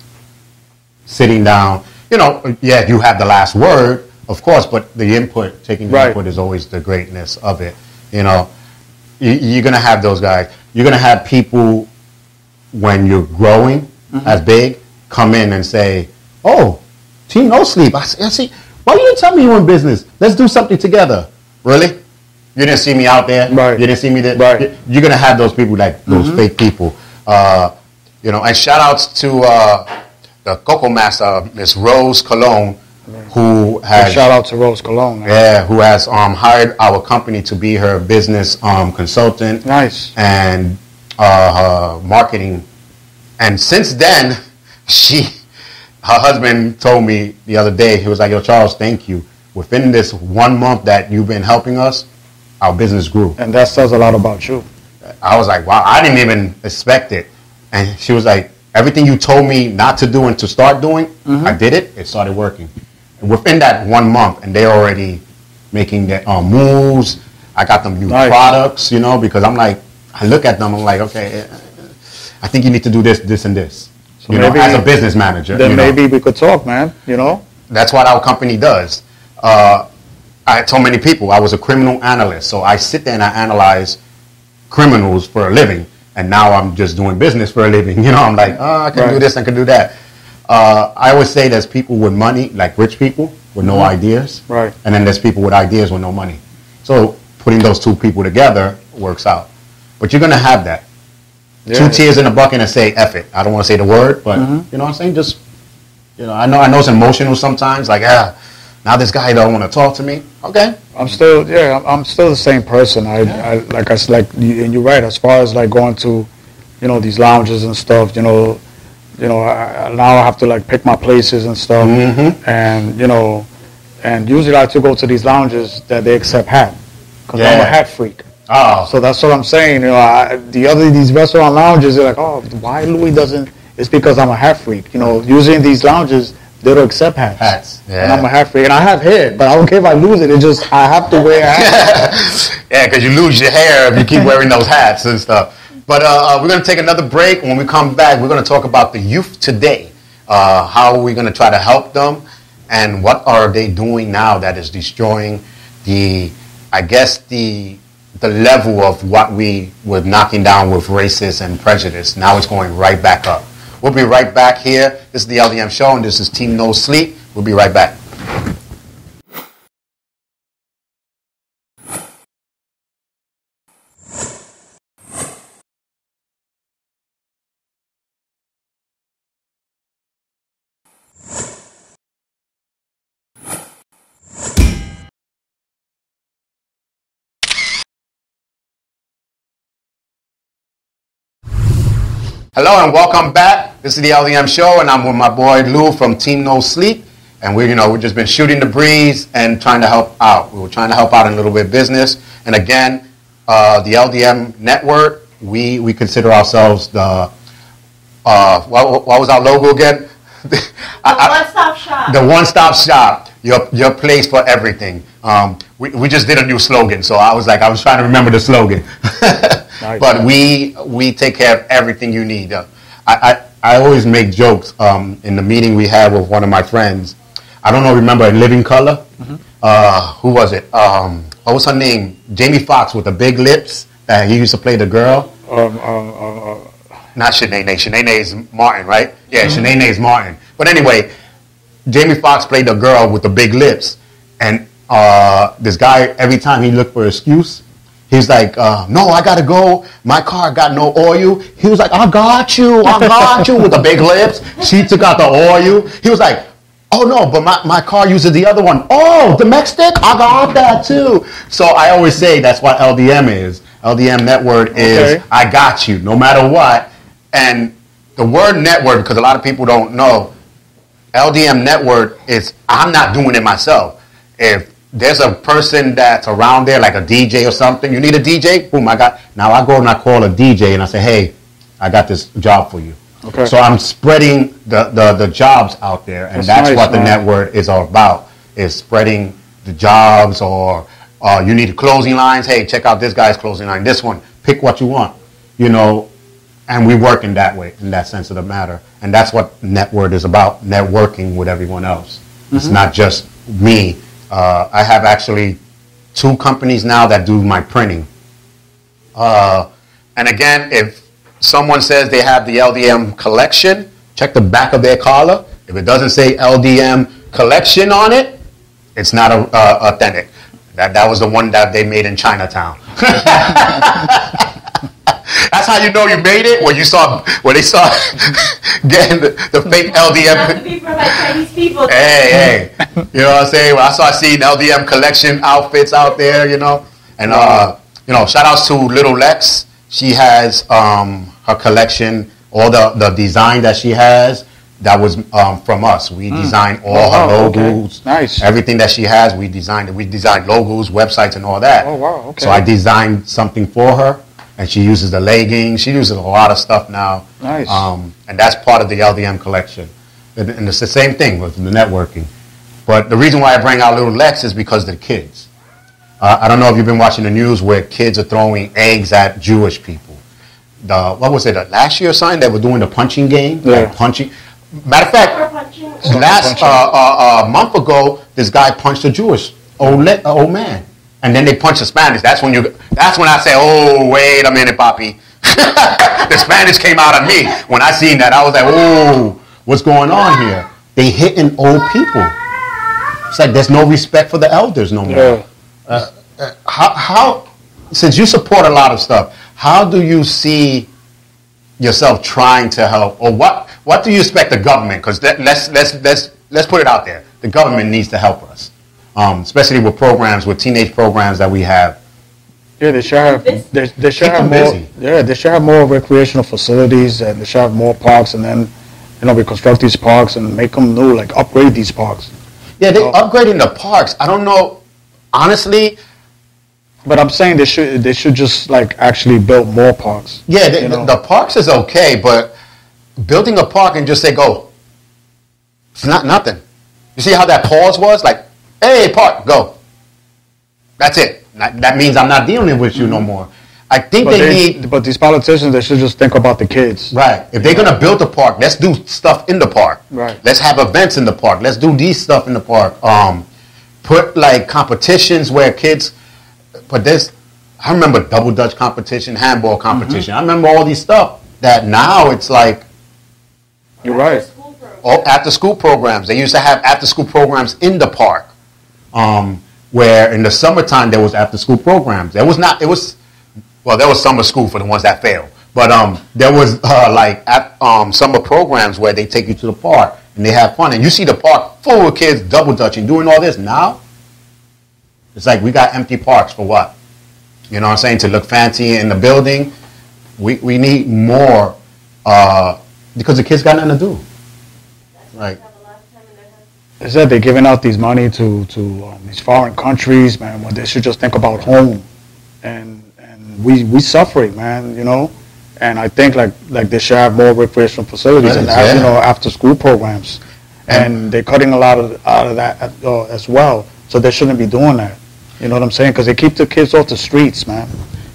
Speaker 1: sitting down. You know, yeah, you have the last word, of course, but the input, taking the
Speaker 2: Right.
Speaker 1: input is always the greatness of it. You know, you, you're going to have those guys. You're going to have people when you're growing
Speaker 2: Mm-hmm.
Speaker 1: as big come in and say, oh, team no sleep. I see, I see. Why you didn't tell me you were in business? Let's do something together. Really? You didn't see me out there.
Speaker 2: Right.
Speaker 1: You didn't see me there.
Speaker 2: Right.
Speaker 1: You're gonna have those people like those fake people. Uh, you know, and shout outs to uh, the Coco Master, Miss Rose Cologne, who has
Speaker 2: shout out to Rose Cologne.
Speaker 1: yeah, who has um, hired our company to be her business um, consultant
Speaker 2: Nice.
Speaker 1: and uh, marketing. And since then, she, her husband told me the other day, he was like, "Yo, Charles, thank you. Within this one month that you've been helping us, our business grew."
Speaker 2: And that says a lot about you.
Speaker 1: I was like, "Wow, I didn't even expect it." And she was like, "Everything you told me not to do and to start doing, I did it. It started working." And within that one month, and they're already making their um, moves. I got them new
Speaker 2: Nice.
Speaker 1: products, you know, because I'm like, I look at them, I'm like, okay, I think you need to do this, this, and this.
Speaker 2: So
Speaker 1: you know, as a business manager.
Speaker 2: Then
Speaker 1: you know.
Speaker 2: maybe we could talk, man. You know?
Speaker 1: That's what our company does. Uh, I told many people I was a criminal analyst, so I sit there and I analyze criminals for a living, and now I'm just doing business for a living. You know, I'm like, oh, I can do this, I can do that. Uh, I always say there's people with money, like rich people with no ideas,
Speaker 2: Right.
Speaker 1: and then there's people with ideas with no money. So putting those two people together works out. But you're gonna have that. Two tears in a bucket and say F it. I don't want to say the word, but
Speaker 2: Mm-hmm.
Speaker 1: you know what I'm saying? Just you know, I know I know it's emotional sometimes, like ah, now this guy don't want to talk to me. Okay.
Speaker 2: I'm still, yeah, I'm, I'm still the same person. I, I like I s- like, and you're right. As far as like going to, you know, these lounges and stuff, you know, you know, I, now I have to like pick my places and stuff,
Speaker 1: Mhm.
Speaker 2: and you know, and usually I have to go to these lounges that they accept hat, because I'm a hat freak.
Speaker 1: Oh,
Speaker 2: So that's what I'm saying. You know, I, the other these restaurant lounges, they're like, oh, why Louis doesn't? It's because I'm a hat freak. You know, usually in these lounges, they don't accept hats.
Speaker 1: Hats,
Speaker 2: And
Speaker 1: yeah.
Speaker 2: I'm a hat freak, and I have hair, but I don't care if I lose it. It's just I have to wear a hat.
Speaker 1: yeah, because you lose your hair if you keep wearing those hats and stuff. But uh, uh, we're going to take another break. When we come back, we're going to talk about the youth today. Uh, how are we going to try to help them? And what are they doing now that is destroying the, I guess, the, the level of what we were knocking down with racism and prejudice? Now it's going right back up. We'll be right back here. This is the LDM show, and this is Team No Sleep. We'll be right back. Hello and welcome back. This is the LDM show, and I'm with my boy Lou from Team No Sleep. And we, you know, we've just been shooting the breeze and trying to help out. We were trying to help out in a little bit of business. And again, uh, the LDM network, we we consider ourselves the uh, what, what was our logo again?
Speaker 3: The
Speaker 1: I-
Speaker 3: one-stop shop.
Speaker 1: the one-stop shop, your your place for everything. Um, we, we just did a new slogan, so I was like, I was trying to remember the slogan.
Speaker 2: Nice.
Speaker 1: But we we take care of everything you need. Uh, I, I I always make jokes um, in the meeting we had with one of my friends. I don't know, remember in Living Color? Uh, who was it? Um, what was her name? Jamie Foxx with the big lips. That he used to play the girl.
Speaker 2: Um, uh, uh, uh,
Speaker 1: Not Shanae. Shanae is Martin, right? Yeah, mm is Martin. But anyway, Jamie Foxx played the girl with the big lips, and uh, this guy every time he looked for an excuse, he's like, uh, "No, I gotta go. My car got no oil." He was like, "I got you. I got you." With the big lips, she took out the oil. He was like. Oh no, but my, my car uses the other one. Oh, the domestic? I got that too. So I always say that's what LDM is. LDM network is
Speaker 2: Okay.
Speaker 1: I got you no matter what. And the word network, because a lot of people don't know, LDM network is I'm not doing it myself. If there's a person that's around there, like a DJ or something, you need a DJ, boom, I got now I go and I call a DJ and I say, Hey, I got this job for you.
Speaker 2: Okay.
Speaker 1: So I'm spreading the, the, the jobs out there and
Speaker 2: That's
Speaker 1: that's,
Speaker 2: nice,
Speaker 1: what the
Speaker 2: man.
Speaker 1: network is all about, is spreading the jobs or uh, you need closing lines, hey, check out this guy's closing line, this one, pick what you want. You know, and we work in that way, in that sense of the matter. And that's what network is about, networking with everyone else. It's not just me. Uh, I have actually two companies now that do my printing. Uh, and again, if someone says they have the LDM collection, check the back of their collar. If it doesn't say LDM collection on it, it's not a, uh, authentic. That, that was the one that they made in Chinatown. That's how you know you made it when you saw when they saw getting the, the fake
Speaker 3: Not to
Speaker 1: LDM.
Speaker 3: be from like Chinese people.
Speaker 1: Hey, hey, you know what I'm saying? When I saw seeing LDM collection outfits out there, you know, and uh, you know, shout outs to Little Lex. She has um, her collection, all the the design that she has. That was um, from us. We designed all
Speaker 2: Oh,
Speaker 1: her
Speaker 2: wow, okay.
Speaker 1: logos.
Speaker 2: Nice.
Speaker 1: Everything that she has, we designed it. We designed logos, websites, and all that.
Speaker 2: Oh, wow, okay.
Speaker 1: So I designed something for her, and she uses the leggings. She uses a lot of stuff now.
Speaker 2: Nice.
Speaker 1: Um, and that's part of the LDM collection. And, and it's the same thing with the networking. But the reason why I bring out Little Lex is because of the kids. Uh, I don't know if you've been watching the news where kids are throwing eggs at Jewish people. The what was it? uh, Last year or something they were doing the punching game.
Speaker 2: Yeah.
Speaker 1: Like punching. Matter of fact, last uh, uh, uh, month ago, this guy punched a Jewish old le- uh, old man, and then they punch the Spanish. That's when you. That's when I say, "Oh, wait a minute, Poppy." the Spanish came out of me when I seen that. I was like, "Oh, what's going on here?" They hitting old people. It's like there's no respect for the elders no more.
Speaker 2: yeah.
Speaker 1: Uh, uh, how, how, since you support a lot of stuff, how do you see yourself trying to help, or what? What do you expect the government? Because let's let's let's let's put it out there. The government needs to help us, um, especially with programs, with teenage programs that we have.
Speaker 2: Yeah, they should have. They, they should have more.
Speaker 1: busy.
Speaker 2: Yeah, they should have more recreational facilities, and they should have more parks, and then you know reconstruct these parks and make them new, like upgrade these parks.
Speaker 1: Yeah, they
Speaker 2: Oh.
Speaker 1: upgrading the parks. I don't know, honestly.
Speaker 2: But I'm saying they should they should just like actually build more parks.
Speaker 1: Yeah, the,
Speaker 2: You know?
Speaker 1: the parks is okay, but building a park and just say go. It's not nothing. You see how that pause was? Like, hey, park, go. That's it. That that means I'm not dealing with you no more. I think
Speaker 2: But,
Speaker 1: they,
Speaker 2: they,
Speaker 1: need
Speaker 2: but these politicians, they should just think about the kids.
Speaker 1: right. If they're gonna build a park, let's do stuff in the park.
Speaker 2: Right.
Speaker 1: Let's have events in the park. Let's do these stuff in the park. Um, put like competitions where kids. But this, I remember double dutch competition, handball competition. I remember all these stuff that now it's like
Speaker 2: You're right.
Speaker 3: School
Speaker 1: oh, after school programs. They used to have after school programs in the park. Um, where in the summertime there was after school programs. There was not. It was well, there was summer school for the ones that failed. But um, there was uh, like at, um, summer programs where they take you to the park and they have fun, and you see the park full of kids double dutching, doing all this. Now, it's like we got empty parks for what? You know what I'm saying? To look fancy in the building, we we need more uh, because the kids got nothing to do. Right.
Speaker 3: Have a lot of time in
Speaker 2: They said they're giving out these money to to um, these foreign countries, man. When they should just think about home, and and we we suffering, man. You know, and I think like like they should have more recreational facilities and have, you know after school programs, and they're cutting a lot of out of that uh, as well. So they shouldn't be doing that. You know what I'm saying? Because they keep the kids off the streets, man.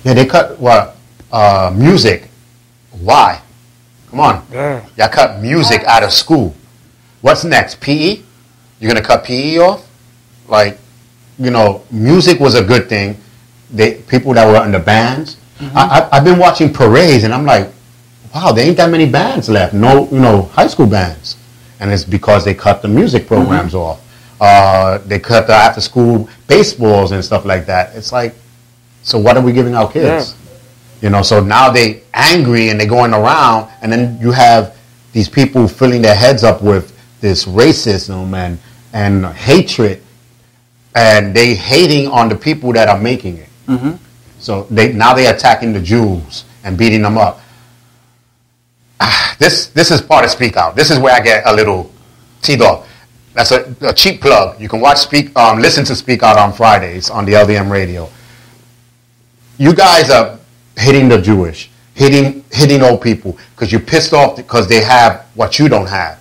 Speaker 1: Yeah, they cut what? Uh, music. Why? Come on.
Speaker 2: Yeah.
Speaker 1: Y'all cut music out of school. What's next? PE? You're gonna cut PE off? Like, you know, music was a good thing. They people that were in the bands. I, I, I've been watching parades, and I'm like, wow, there ain't that many bands left. No, you know, high school bands, and it's because they cut the music programs off. Uh, they cut the after school baseballs and stuff like that. It's like, so what are we giving our kids? You know, so now they angry and they're going around, and then you have these people filling their heads up with this racism and and hatred, and they hating on the people that are making it. So they now they attacking the Jews and beating them up. Ah, This this is part of Speak Out. This is where I get a little teed off. That's a, a cheap plug. You can watch Speak, um, listen to Speak Out on Fridays on the LDM radio. You guys are hitting the Jewish, hitting hitting old people because you're pissed off because they have what you don't have.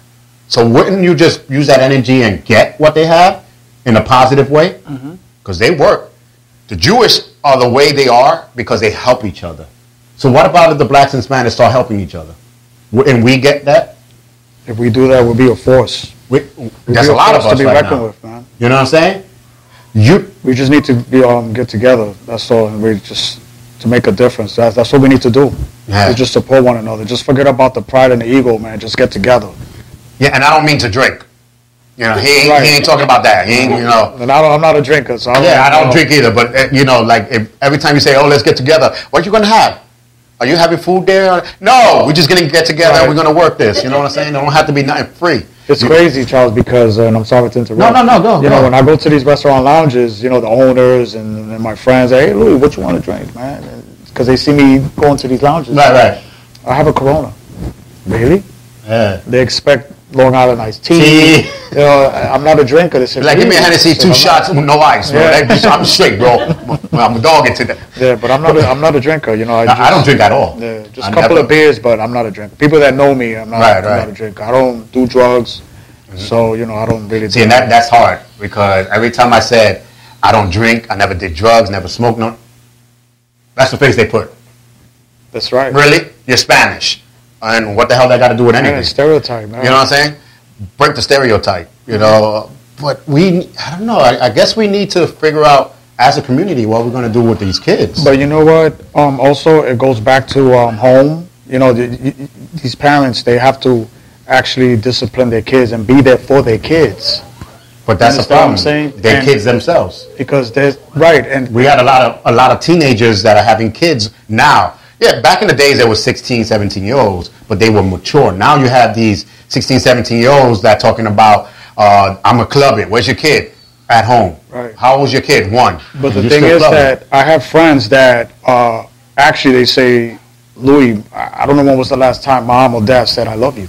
Speaker 1: So wouldn't you just use that energy and get what they have in a positive way? Because they work. The Jewish are the way they are because they help each other. So what about if the blacks and Spanish start helping each other? And we get that?
Speaker 2: If we do that, we'll be a force.
Speaker 1: We,
Speaker 2: We'll
Speaker 1: there's
Speaker 2: be
Speaker 1: a lot of us
Speaker 2: to be
Speaker 1: right
Speaker 2: reckoned
Speaker 1: now.
Speaker 2: with, man.
Speaker 1: You know what I'm saying? You
Speaker 2: We just need to be um get together. That's all. And we just to make a difference. That's that's what we need to do.
Speaker 1: Yeah.
Speaker 2: To just support one another. Just forget about the pride and the ego, man. Just get together.
Speaker 1: Yeah, and I don't mean to drink. You know, he ain't,
Speaker 2: Right.
Speaker 1: he ain't talking about that. He ain't, you know.
Speaker 2: And I don't, I'm not a drinker, so I
Speaker 1: Yeah, I don't
Speaker 2: know.
Speaker 1: drink either, but uh, you know, like if, every time you say, "Oh, let's get together," what you gonna have? Are you having food there? No, we're just gonna get together. and
Speaker 2: Right.
Speaker 1: We're gonna work this. You know what I'm saying? It don't have to be nothing free.
Speaker 2: It's crazy, Charles, because uh, and I'm sorry to interrupt.
Speaker 1: No, no, no, go,
Speaker 2: You
Speaker 1: go.
Speaker 2: know, when I go to these restaurant lounges, you know, the owners and, and my friends, hey, Louis, what you want to drink, man? Because they see me going to these lounges.
Speaker 1: Right, right.
Speaker 2: I have a Corona. Really?
Speaker 1: Yeah.
Speaker 2: They expect Long Island iced tea.
Speaker 1: Tea.
Speaker 2: You know, I'm not a drinker. Say,
Speaker 1: Like, give me a? Hennessy,
Speaker 2: So
Speaker 1: two
Speaker 2: I'm
Speaker 1: shots with no ice, bro.
Speaker 2: Yeah.
Speaker 1: That- I'm straight, bro. I'm a dog into that.
Speaker 2: Yeah, but I'm not. A, I'm not a drinker. You know, I, just,
Speaker 1: I don't drink at all.
Speaker 2: Yeah, just
Speaker 1: I
Speaker 2: a couple
Speaker 1: never-
Speaker 2: of beers, but I'm not a drinker. People that know me, I'm not.
Speaker 1: Right,
Speaker 2: I'm
Speaker 1: right.
Speaker 2: not a drinker. I don't do drugs, mm-hmm. so you know, I don't really.
Speaker 1: See,
Speaker 2: do
Speaker 1: and that, that's hard because every time I said I don't drink, I never did drugs, never smoked, no. That's the face they put.
Speaker 2: That's right.
Speaker 1: Really? You're Spanish. And what the hell that got to do with anything?
Speaker 2: stereotype, man.
Speaker 1: You know what I'm saying? Break the stereotype, you know. But we, I don't know, I, I guess we need to figure out as a community what we're going to do with these kids.
Speaker 2: But you know what? Um, also, it goes back to um, home. You know, the, y- these parents they have to actually discipline their kids and be there for their kids
Speaker 1: But that's the problem.
Speaker 2: I'm saying?
Speaker 1: They're
Speaker 2: And-
Speaker 1: kids themselves.
Speaker 2: because there's right and
Speaker 1: We got a lot of a lot of teenagers that are having kids now. Yeah, back in the days there were 16, 17 year olds, but they were mature. Now you have these 16, 17 year olds that talking about uh, I'm a club it. Where's your kid? At home.
Speaker 2: Right.
Speaker 1: How old was your kid? One.
Speaker 2: But the
Speaker 1: You're
Speaker 2: thing is
Speaker 1: clubbing.
Speaker 2: that I have friends that uh, actually they say, Louis, I don't know when was the last time mom or dad said I love you.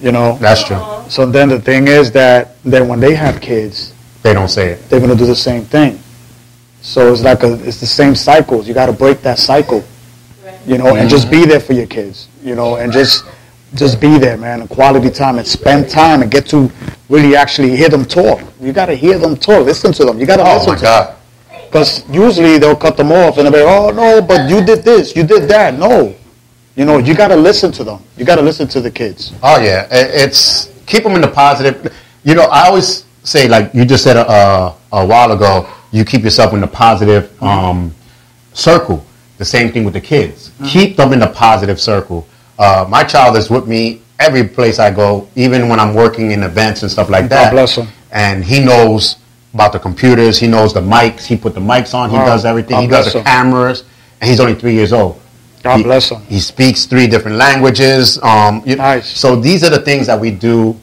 Speaker 2: You know.
Speaker 1: that's true.
Speaker 2: So then the thing is that then when they have kids,
Speaker 1: They don't say it.
Speaker 2: they're gonna do the same thing. So it's like a, it's the same cycles. You got to break that cycle, you know, and just be mm-hmm. there for your kids, you know, and just just be there, man, quality time and spend time and get to really actually hear them talk. You got to hear them talk. Listen to them. You got to
Speaker 1: Oh
Speaker 2: listen
Speaker 1: my
Speaker 2: to
Speaker 1: God.
Speaker 2: Because usually they'll cut them off and they'll be, oh no, but you did this, you did that. No. You know, you got to listen to them. You got to listen to the kids.
Speaker 1: Oh yeah, it's keep them in the positive. You know, I always say like you just said a, a, a while ago. You keep yourself in a positive um, circle. The same thing with the kids. Keep them in a positive circle. Uh, my child is with me every place I go, even when I'm working in events and stuff like
Speaker 2: God
Speaker 1: that.
Speaker 2: bless him.
Speaker 1: And he knows about the computers. He knows the mics. He put the mics on. He does everything.
Speaker 2: God
Speaker 1: he does the
Speaker 2: him.
Speaker 1: cameras. And he's only three years old.
Speaker 2: God
Speaker 1: He-
Speaker 2: bless him.
Speaker 1: He speaks three different languages. Um,
Speaker 2: Nice.
Speaker 1: So these are the things that we do,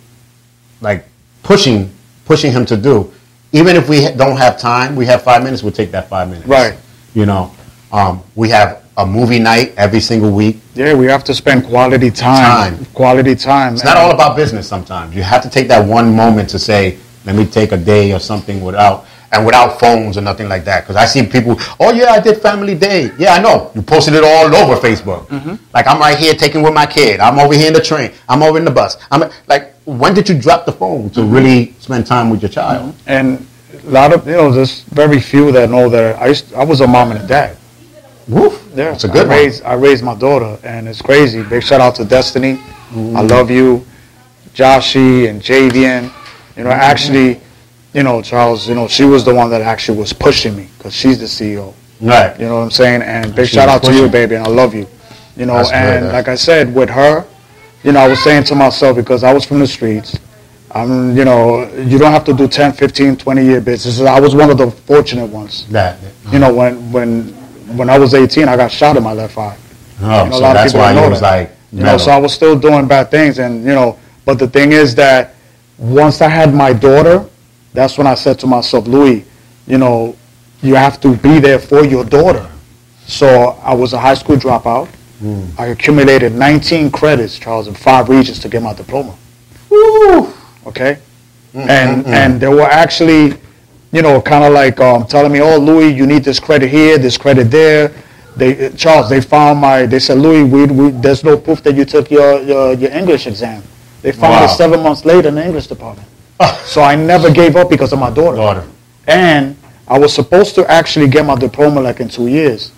Speaker 1: like pushing, pushing him to do. Even if we don't have time, we have five minutes. We'll take that five minutes.
Speaker 2: Right.
Speaker 1: You know, um, we have a movie night every single week.
Speaker 2: Yeah, we have to spend quality time.
Speaker 1: Time.
Speaker 2: Quality time.
Speaker 1: It's not all about business. Sometimes you have to take that one moment to say, "Let me take a day or something without." And without phones or nothing like that, because I see people. Oh yeah, I did Family Day. Yeah, I know. You posted it all over Facebook. Like I'm right here taking with my kid. I'm over here in the train. I'm over in the bus. I'm like, when did you drop the phone to really spend time with your child?
Speaker 2: And a lot of, you know, there's very few that know that I, used, I was a mom and a dad.
Speaker 1: Woof.
Speaker 2: Yeah,
Speaker 1: It's a good
Speaker 2: I
Speaker 1: one.
Speaker 2: raised, I raised my daughter, and it's crazy. Big shout out to Destiny. Mm-hmm. I love you, Joshi and Javian. You know, mm-hmm. actually, you know, Charles. You know, she was the one that actually was pushing me because she's the CEO.
Speaker 1: Right.
Speaker 2: You know what I'm saying? And big
Speaker 1: She
Speaker 2: shout out to you, baby, and I love you. You know,
Speaker 1: That's
Speaker 2: and
Speaker 1: that's-
Speaker 2: like I said, with her, you know, I was saying to myself because I was from the streets. I'm, you know, you don't have to do 10, 15, 20 year business. I was one of the fortunate ones.
Speaker 1: That.
Speaker 2: You know, when when when I was 18, I got shot in my left eye.
Speaker 1: Oh,
Speaker 2: You know, a
Speaker 1: so that's
Speaker 2: people
Speaker 1: why you was
Speaker 2: that.
Speaker 1: like,
Speaker 2: You know, so I was still doing bad things, and you know, but the thing is that once I had my daughter, that's when I said to myself, Louis, you know, you have to be there for your daughter. So I was a high school dropout.
Speaker 1: Hmm.
Speaker 2: I accumulated 19 credits, Charles, in five Regents to get my diploma. Okay,
Speaker 1: Mm,
Speaker 2: and and they were actually, you know, kind of like um, telling me, "Oh, Louis, you need this credit here, this credit there." They Charles, they found my. They said, "Louis, we, we there's no proof that you took your your, your English exam." They found
Speaker 1: Wow.
Speaker 2: it seven months later in the English department. So I never gave up because of my daughter.
Speaker 1: Daughter.
Speaker 2: And I was supposed to actually get my diploma like in two years.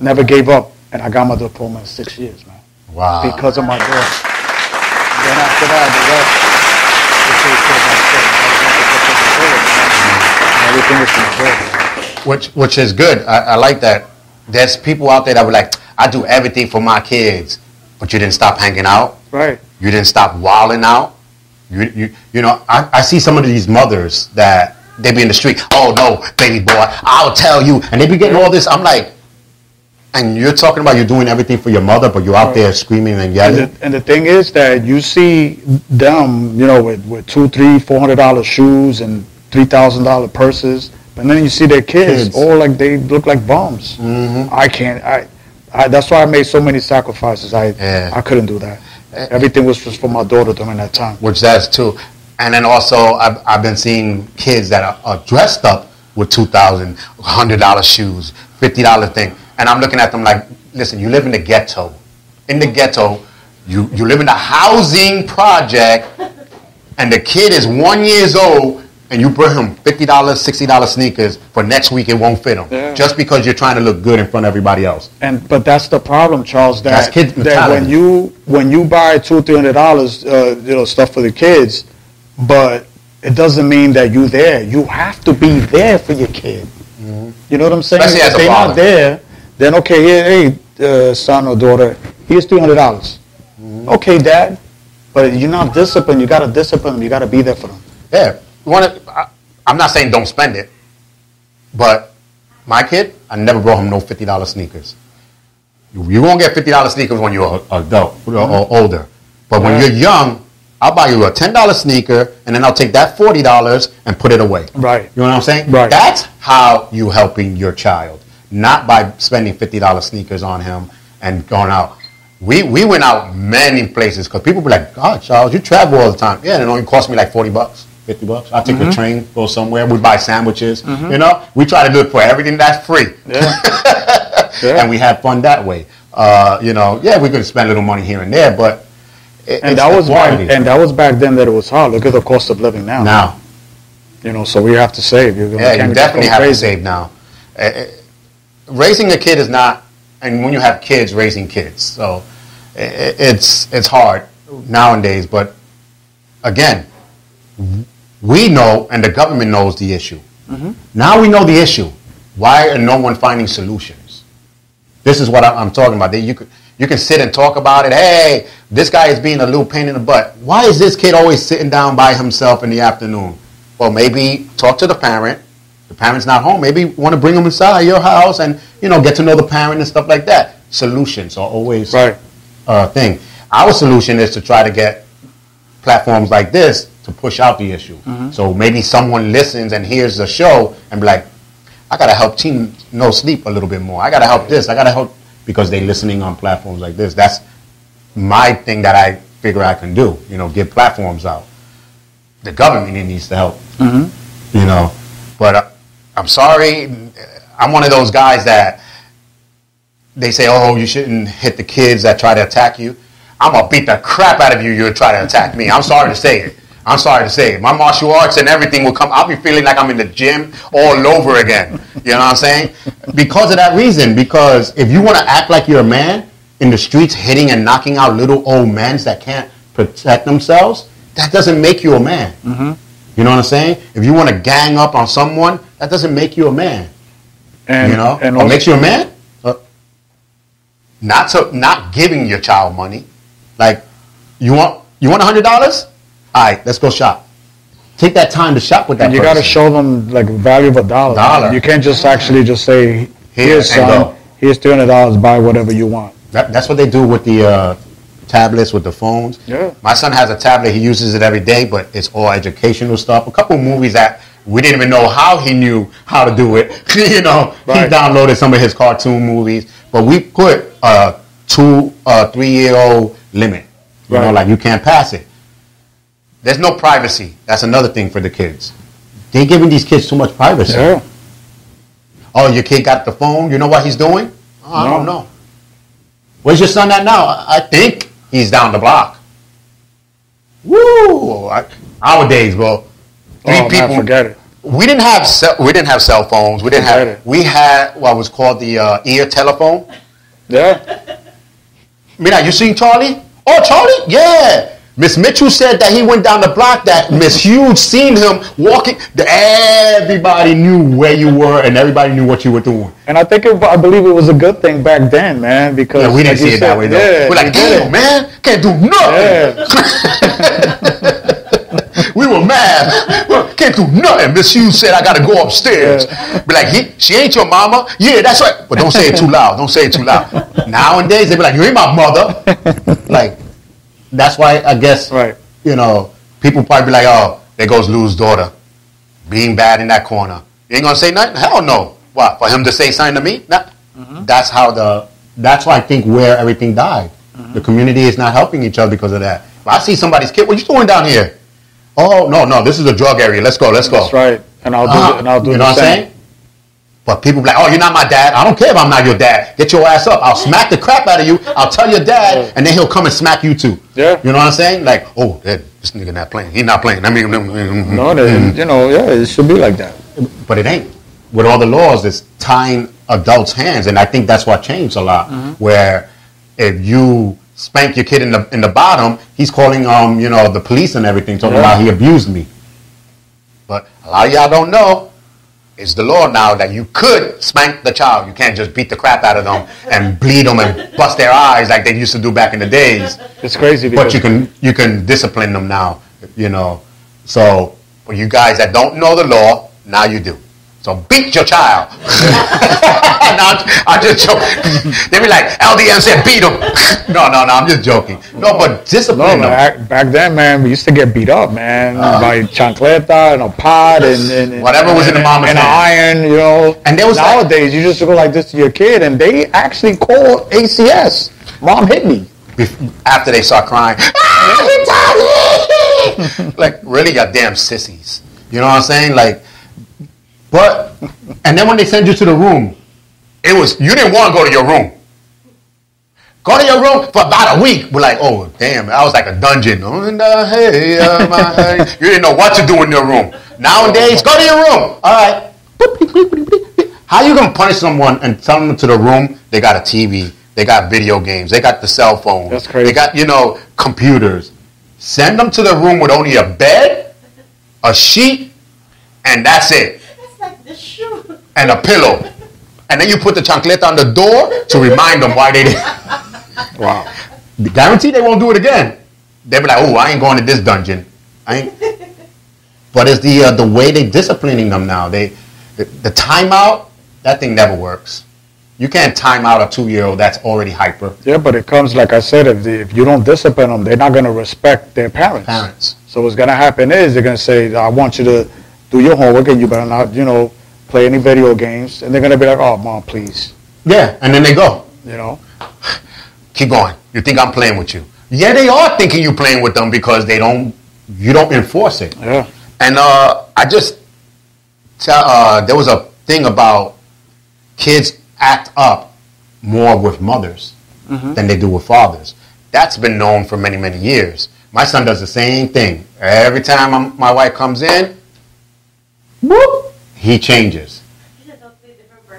Speaker 2: Never gave up, and I got my diploma in six years, man,
Speaker 1: Wow.
Speaker 2: because of my daughter. Then after that, the rest, it takes care of myself. I don't have to take the. Everything
Speaker 1: which which is good. I, I like that. There's people out there that were like, I do everything for my kids, but you didn't stop hanging out.
Speaker 2: Right.
Speaker 1: You didn't stop wilding out. You you you know, I, I see some of these mothers that they be in the street. Oh no, baby boy, I'll tell you, and they be getting all this. I'm like, and you're talking about you're doing everything for your mother, but you're out there screaming and
Speaker 2: And
Speaker 1: yelling.
Speaker 2: the, and the thing is that you see them, you know, with, with two, three, four hundred dollar shoes and three thousand dollar purses, and then you see their kids,
Speaker 1: Kids.
Speaker 2: all like they look like bums. Mm-hmm. I can't. I, I. That's why I made so many sacrifices. I.
Speaker 1: Yeah.
Speaker 2: I couldn't do that. Eh. Everything was just for my daughter during that time.
Speaker 1: which that's too. And then also, I've, I've been seeing kids that are, are dressed up with two thousand, hundred dollar shoes, fifty dollar thing, and I'm looking at them like, listen, you live in the ghetto. In the ghetto, you you live in a housing project, and the kid is one years old, and you bring him fifty dollars, sixty dollar sneakers for next week, it won't fit him,
Speaker 2: Yeah.
Speaker 1: just because you're trying to look good in front of everybody else.
Speaker 2: And but that's the problem, Charles. That,
Speaker 1: That's kid
Speaker 2: that when you when you buy two three hundred dollars, uh, you know, stuff for the kids, but it doesn't mean that you're there. You have to be there for your kid. You know what I'm saying?
Speaker 1: Especially as
Speaker 2: if they're
Speaker 1: father.
Speaker 2: not there, then okay, here, hey, uh, son or daughter, here's three hundred dollars. Okay, dad, but you're not disciplined. You got to discipline them. You got to be there for them.
Speaker 1: Yeah, you want to? I, I'm not saying don't spend it, but my kid, I never brought him no fifty dollars sneakers. You, won't get fifty dollars sneakers when you're adult or, or older, but when you're young, I'll buy you a ten dollar sneaker, and then I'll take that forty dollars and put it away.
Speaker 2: Right.
Speaker 1: You know what I'm saying?
Speaker 2: Right.
Speaker 1: That's how you helping your child, not by spending fifty dollars sneakers on him and going out. We we went out many places because people be like, God, Charles, you travel all the time. Yeah, and it only cost me like forty bucks, fifty bucks. I take
Speaker 2: Mm-hmm.
Speaker 1: the train, go somewhere. We buy sandwiches. You know, we try to look for everything that's free,
Speaker 2: Yeah.
Speaker 1: And we have fun that way. Uh, you know, yeah, we could spend a little money here and there, but it-
Speaker 2: And
Speaker 1: it's
Speaker 2: that was back, and that was back then that it was hard. Look at the cost of living now.
Speaker 1: now.
Speaker 2: You know, so we have to save. You're gonna,
Speaker 1: Yeah, you definitely have to save now. Uh, uh, raising a kid is not, and when you have kids, raising kids, so it's it's hard nowadays. But again, we know, and the government knows the issue.
Speaker 2: Mm-hmm.
Speaker 1: Now we know the issue. Why are no one finding solutions? This is what I'm talking about. You could you can sit and talk about it. Hey, this guy is being a little pain in the butt. Why is this kid always sitting down by himself in the afternoon? Well, maybe talk to the parent. The parent's not home. Maybe you want to bring them inside your house and you know get to know the parent and stuff like that. Solutions are always
Speaker 2: Right.
Speaker 1: uh, thing. Our solution is to try to get platforms like this to push out the issue. So maybe someone listens and hears the show and be like, I gotta help Team No Sleep a little bit more. I gotta help this. I gotta help because they're listening on platforms like this. That's my thing that I figure I can do. You know, get platforms out. The government needs to help. You know, but uh, I'm sorry. I'm one of those guys that they say, "Oh, you shouldn't hit the kids that try to attack you." I'm gonna beat the crap out of you. You try to attack me. I'm sorry to say it. I'm sorry to say it. My martial arts and everything will come. I'll be feeling like I'm in the gym all over again. You know what I'm saying? Because of that reason. Because if you want to act like you're a man in the streets, hitting and knocking out little old men that can't protect themselves, that doesn't make you a man. Mm-hmm. You know what I'm saying? If you want to gang up on someone, that doesn't make you a man.
Speaker 2: And
Speaker 1: you know,
Speaker 2: and
Speaker 1: what makes you a man? Not to not giving your child money. Like, you want you want a hundred dollars? All right, let's go shop. Take that time to shop with that.
Speaker 2: and you got to show them like value of a dollar.
Speaker 1: Dollar.
Speaker 2: You can't just actually just say, "Here's son, here's three hundred dollars. Buy whatever you want."
Speaker 1: That, that's what they do with the uh, tablets, with the phones.
Speaker 2: Yeah.
Speaker 1: My son has a tablet. He uses it every day, but it's all educational stuff. A couple movies that we didn't even know how he knew how to do it. you know,
Speaker 2: Right.
Speaker 1: he downloaded some of his cartoon movies, but we put a two, uh, three-year-old limit. You know, like you can't pass it. There's no privacy. That's another thing for the kids. They're giving these kids too much privacy.
Speaker 2: Yeah.
Speaker 1: Oh, your kid got the phone. You know what he's doing? Oh, I
Speaker 2: No.
Speaker 1: don't know. Where's your son at now? I I think he's down the block. Woo! I, our days, bro. Three
Speaker 2: oh
Speaker 1: people.
Speaker 2: man, forget it.
Speaker 1: We didn't have cell, we didn't have cell phones. We didn't
Speaker 2: Forget
Speaker 1: have.
Speaker 2: it.
Speaker 1: We had what was called the uh, ear telephone.
Speaker 2: Yeah.
Speaker 1: Mira, you seen Charlie? Oh, Charlie? Yeah. Miss Mitchell said that he went down the block. That Miss Hughes seen him walking. The- Everybody knew where you were, and everybody knew what you were doing.
Speaker 2: And I think it, I believe it was a good thing back then, man, because
Speaker 1: Yeah, we didn't
Speaker 2: like
Speaker 1: see it that way though.
Speaker 2: Yeah,
Speaker 1: We're like, damn, man, can't do nothing.
Speaker 2: Yeah.
Speaker 1: we were mad. Well, can't do nothing. Miss Hughes said I gotta go upstairs. Be like, he, she ain't your mama. Yeah, that's right. But don't say it too loud. Don't say it too loud. Nowadays they be like, you ain't my mother. like, that's why I guess
Speaker 2: Right.
Speaker 1: you know people probably be like, oh, there goes Lou's daughter, being bad in that corner. You ain't gonna say nothing. Hell no. What for him to say something to me? Nah. Mm-hmm. That's how the. That's why I think where everything died. Mm-hmm. The community is not helping each other because of that. If I see somebody's kid, what you doing down here? Oh no, no, this is a drug area. Let's go, let's go.
Speaker 2: That's right. And I'll do
Speaker 1: Uh-huh.
Speaker 2: the, and I'll do
Speaker 1: you
Speaker 2: the
Speaker 1: know what I'm
Speaker 2: same.
Speaker 1: saying? But people be like, oh, you're not my dad. I don't care if I'm not your dad. Get your ass up. I'll smack the crap out of you. I'll tell your dad, and then he'll come and smack you too.
Speaker 2: Yeah.
Speaker 1: You know what I'm saying? Like, oh, that, this nigga not playing. He not playing. I mean, mm-hmm.
Speaker 2: No, they, you know, yeah, it should be like that.
Speaker 1: but it ain't. With all the laws, it's tying adults' hands, and I think that's what changed a lot. Where if you spank your kid in the in the bottom, he's calling um you know the police and everything, talking
Speaker 2: Yeah.
Speaker 1: about he abused me. But a lot of y'all don't know. It's the law now that you could spank the child. You can't just beat the crap out of them and bleed them and bust their eyes like they used to do back in the days.
Speaker 2: It's crazy
Speaker 1: But you can you can discipline them now, you know. So for you guys that don't know the law, now you do. So beat your child. no, I'm, just joking. They be like, LDM said beat him. no, no, no, I'm just joking. No, but discipline them.
Speaker 2: back, back then, man, we used to get beat up, man, by chancleta and a pot and, and and-
Speaker 1: Uh. Whatever was in the
Speaker 2: and-
Speaker 1: mama's
Speaker 2: and an iron, you know.
Speaker 1: And there was like-
Speaker 2: nowadays you just go like this to your kid, and they actually call ACS. Mom hit me.
Speaker 1: After they start crying, "Ah, Vitaly!" like really goddamn sissies. You know what I'm saying? Like, but and then when they send you to the room, it was you didn't want to go to your room. Go to your room for about a week. We're like, oh damn, I was like a dungeon. Oh, and, uh, hey, uh, my. You didn't know what to do in your room. Nowadays, go to your room. All right. How you gonna punish someone and tell them to the room? They got a TV, they got video games, they got the cell phone,
Speaker 2: That's crazy.
Speaker 1: they got you know computers. Send them to the room with only a bed, a sheet, and that's it,
Speaker 3: It's like the shoe.
Speaker 1: And a pillow. And then you put the chocolate on the door to remind them why they did.
Speaker 2: Wow.
Speaker 1: Guarantee they won't do it again. They'll be like, "Oh, I ain't going to this dungeon." I ain't. But it's the uh, the way they disciplining them now. They the, the timeout that thing never works. You can't time out a two year old that's already hyper.
Speaker 2: Yeah, but it comes like I said. If, the, if you don't discipline them, they're not going to respect their parents.
Speaker 1: Parents.
Speaker 2: So what's going to happen is they're going to say, "I want you to do your homework, and you better not, you know, play any video games." And they're going to be like, "Oh, mom, please,"
Speaker 1: Yeah, and then they go.
Speaker 2: you know.
Speaker 1: Keep going. You think I'm playing with you? Yeah, they are thinking you playing with them because they don't. You don't enforce it.
Speaker 2: Yeah.
Speaker 1: And uh, I just tell, uh, there was a thing about kids act up more with mothers than they do with fathers. That's been known for many, many years. My son does the same thing. Every time I'm, my wife comes in, whoop, he changes.
Speaker 3: He's a totally.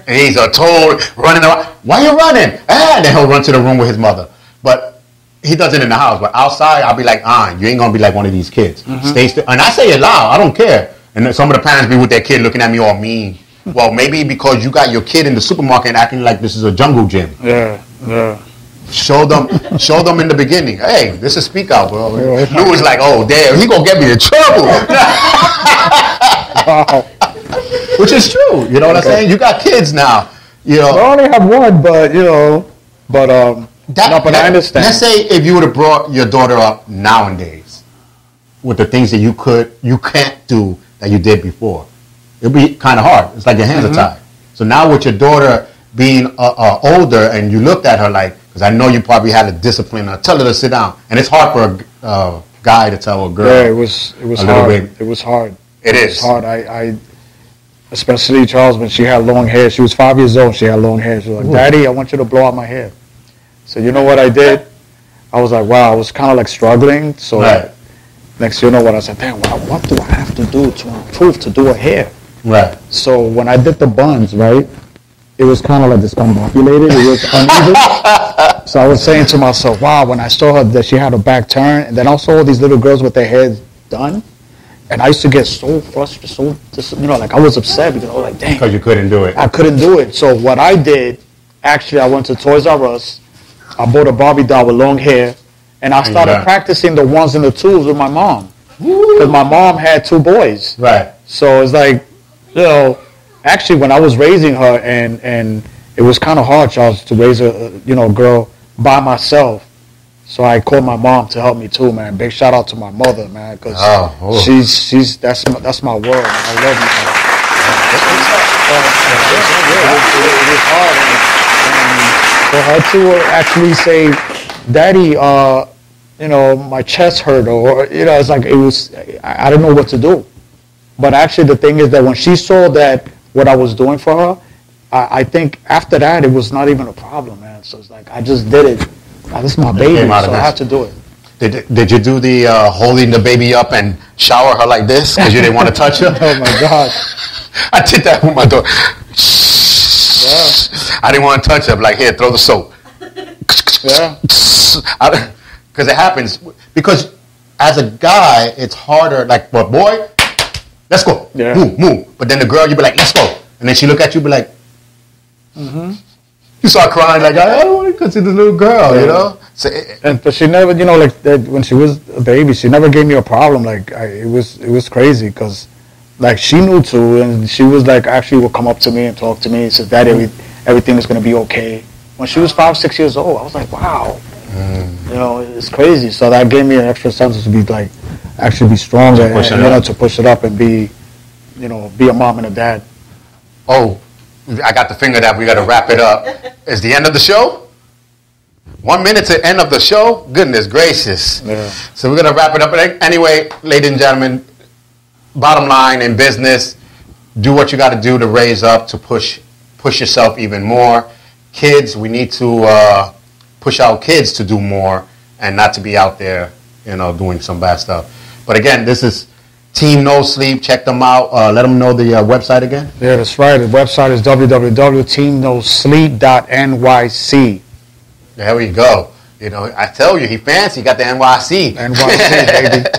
Speaker 1: And he's a total running around. Why you running? Ah, and then he'll run to the room with his mother. But he does it in the house. But outside, I'll be like, ah, you ain't gonna be like one of these kids. Stay still. And I say it loud. I don't care. And then some of the parents be with their kid looking at me all mean. Well, maybe because you got your kid in the supermarket acting like this is a jungle gym.
Speaker 2: Yeah. Yeah.
Speaker 1: Show them, show them in the beginning. Hey, this is speak out, bro. Lou was like, oh damn, he gonna get me in trouble.
Speaker 2: Wow.
Speaker 1: Which is true. You know what I'm saying? You got kids now. You know.
Speaker 2: I only have one, but you know, but um,
Speaker 1: That,
Speaker 2: no, but
Speaker 1: that-
Speaker 2: I understand.
Speaker 1: Let's say if you would have brought your daughter up nowadays with the things that you could, you can't do that you did before, it'd be kind of hard. It's like your hands
Speaker 2: Mm-hmm.
Speaker 1: are tied. So now with your daughter being uh, uh, older and you looked at her like, because I know you probably had to discipline her, tell her to sit down, and it's hard for a uh, guy to tell a girl.
Speaker 2: yeah, it was it was
Speaker 1: A
Speaker 2: hard.
Speaker 1: bit.
Speaker 2: It was hard.
Speaker 1: It
Speaker 2: It was hard. I, I, especially Charles when she had long hair. She was five years old. She had long hair. She was like, "Daddy, I want you to blow out my hair." So you know what I did? I was like, "Wow." I was kind of like struggling. So
Speaker 1: Right.
Speaker 2: next, you know what I said? Damn, wow, what do I have to do to improve to do a hair?
Speaker 1: Right.
Speaker 2: So when I did the buns, right, it was kind of like discombobulated. It was uneven. so I was saying to myself, wow, when I saw her that she had a back turn, and then I saw all these little girls with their hair done, and I used to get so frustrated, so just, you know, like I was upset because I was like, dang,
Speaker 1: Because you couldn't do it.
Speaker 2: I couldn't do it. So what I did, actually, I went to Toys R Us. I bought a Barbie doll with long hair, and I started
Speaker 1: Yeah.
Speaker 2: practicing the ones and the twos with my mom. Because my mom had two boys.
Speaker 1: Right.
Speaker 2: So it's like, you know, actually when I was raising her and and it was kind of hard, Charles, to raise a a, you know girl by myself. So I called my mom to help me too, man. Big shout out to my mother, man, because
Speaker 1: Oh, oh.
Speaker 2: she's she's that's my, that's my world. Man. I love you. Man. It was hard, and, and for her to actually say, "Daddy, uh, you know, my chest hurt," or you know, it's like it was. I, I don't know what to do. But actually, the thing is that when she saw that what I was doing for her, I, I think after that it was not even a problem, man. So it's like I just did it. This is my baby, so I had to do it.
Speaker 1: Did, did you do the uh, holding the baby up and shower her like this because you didn't want to touch her?
Speaker 2: Oh my God!
Speaker 1: I did that with my daughter. Yeah. I didn't want to touch her. Like, here, throw the soap.
Speaker 2: Yeah,
Speaker 1: Because it happens. Because as a guy, it's harder. Like, but boy, let's go.
Speaker 2: Yeah.
Speaker 1: Move, move. But then the girl, you be like, let's go. And then she look at you, be like,
Speaker 2: Mm-hmm.
Speaker 1: You start crying like, I don't want to consider the little girl, you know? So it,
Speaker 2: and but she never, you know, like that, when she was a baby, she never gave me a problem. Like I, it was, it was crazy because, like she knew too, and she was like actually would come up to me and talk to me and said, "Daddy, every, everything is gonna be okay." When she was five, six years old, I was like, "Wow." Mm. You know, it's crazy. So that gave me an extra sense to be like, actually be stronger, and,
Speaker 1: push it
Speaker 2: you know,
Speaker 1: up.
Speaker 2: to push it up and be, you know, be a mom and a dad.
Speaker 1: oh, I got the finger that we got to wrap it up. Is the end of the show? One minute to end of the show? Goodness gracious.
Speaker 2: Yeah.
Speaker 1: So we're gonna wrap it up. But anyway, ladies and gentlemen, bottom line in business, do what you got to do to raise up to push push yourself even more. Kids, we need to uh, push our kids to do more and not to be out there, you know, doing some bad stuff. But again, this is Team No Sleep. Check them out. Uh, let them know the uh, website again.
Speaker 2: Yeah, that's right. The website is www.teamnosleep.nyc.
Speaker 1: There we go. You know, I tell you, he fancy. He got the NYC.
Speaker 2: NYC, baby.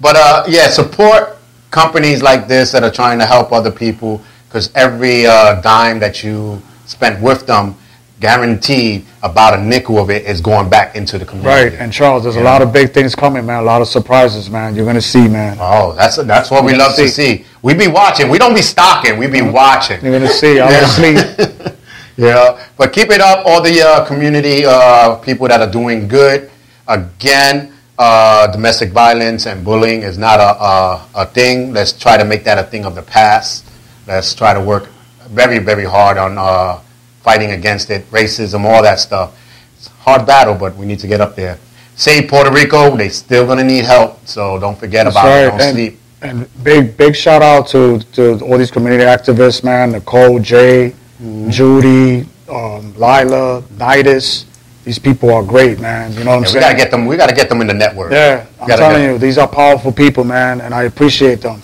Speaker 1: But uh, yeah, support companies like this that are trying to help other people because every uh, dime that you spend with them, guaranteed about a nickel of it is going back into the community.
Speaker 2: Right. And Charles, there's
Speaker 1: Yeah.
Speaker 2: a lot of big things coming, man. A lot of surprises, man. You're gonna see, man.
Speaker 1: Oh, that's that's what we love to see. We be watching. We don't be stalking. We be watching.
Speaker 2: You're gonna see. I'm
Speaker 1: Yeah. Yeah, but keep it up, all the uh, community uh, people that are doing good. Again, uh, domestic violence and bullying is not a, a, a thing. Let's try to make that a thing of the past. Let's try to work very, very hard on uh, fighting against it, racism, all that stuff. It's a hard battle, but we need to get up there. Save Puerto Rico. They still gonna need help, so don't forget
Speaker 2: That's
Speaker 1: about it.
Speaker 2: right.
Speaker 1: Don't
Speaker 2: And-
Speaker 1: sleep.
Speaker 2: And big, big shout out to, to all these community activists, man. Nicole, Jay,
Speaker 1: Mm-hmm.
Speaker 2: Judy, um, Lila, Nidus. These people are great, man. You know what I'm
Speaker 1: Yeah, we gotta get them. We gotta get them in the network.
Speaker 2: yeah, I'm telling you, these are powerful people, man, and I appreciate them.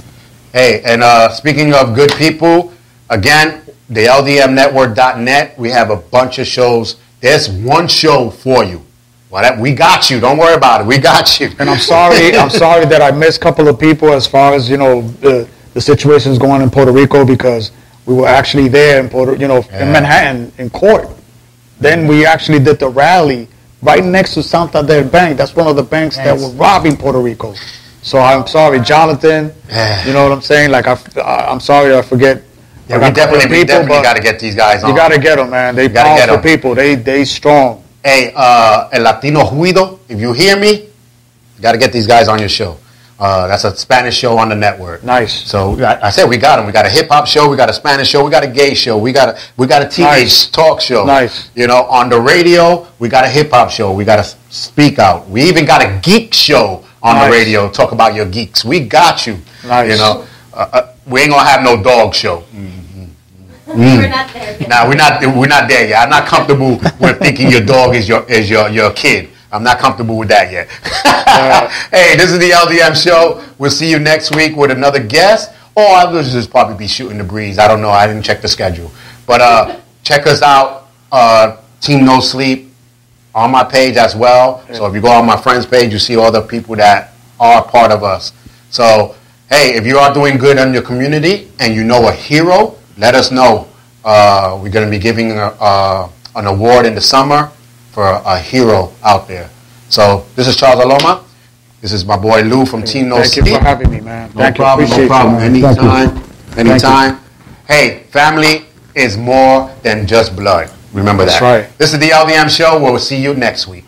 Speaker 1: Hey, and uh, speaking of good people, again, the LDMnetwork.net, we have a bunch of shows. There's one show for you. Well, that, we got you. Don't worry about it. We got you.
Speaker 2: And I'm sorry, I'm sorry that I missed a couple of people as far as you know the the situations going in Puerto Rico because we were actually there in Puerto, you know,
Speaker 1: Yeah.
Speaker 2: in Manhattan in court. Then we actually did the rally right next to Santander Bank. That's one of the banks that were robbing Puerto Rico. So I'm sorry, Jonathan. You know what I'm saying? Like I, I- I'm sorry I forget.
Speaker 1: Yeah, we
Speaker 2: got a couple
Speaker 1: definitely,
Speaker 2: of
Speaker 1: we definitely got to get these guys on.
Speaker 2: You got to get them, man. They powerful people. They they strong.
Speaker 1: Hey, uh, El Latino Juido, if you hear me, you got to get these guys on your show. Uh, that's a Spanish show on the network.
Speaker 2: Nice.
Speaker 1: So I, I said we got them. We got a hip hop show. We got a Spanish show. We got a gay show. We got a we got a teenage
Speaker 2: Nice.
Speaker 1: talk show.
Speaker 2: Nice.
Speaker 1: You know, on the radio, we got a hip hop show. We got a speak out. We even got a geek show on the radio. Talk about your geeks. We got you.
Speaker 2: Nice.
Speaker 1: You know, uh, uh, we ain't gonna have no dog show.
Speaker 3: We're not there yet.
Speaker 1: Now we're not we're not there yet. I'm not comfortable with thinking your dog is your is your your kid. I'm not comfortable with that yet. hey, this is the LDM show. We'll see you next week with another guest, or I'll just probably be shooting the breeze. I don't know. I didn't check the schedule, but uh, check us out. Uh, Team No Sleep on my page as well. So if you go on my friend's page, you see all the people that are part of us. So hey, if you are doing good in your community and you know a hero, let us know. Uh, we're going to be giving a, uh, an award in the summer for a hero out there. So this is Charles Laloma. This is my boy Lou from Team No
Speaker 2: Thank you for having me, man.
Speaker 1: No
Speaker 2: Thank
Speaker 1: problem, no problem.
Speaker 2: you, man. Thank you.
Speaker 1: Anytime, anytime. Hey, family is more than just blood. Remember
Speaker 2: That's
Speaker 1: that.
Speaker 2: right.
Speaker 1: This is the LDM show. We'll see you next week.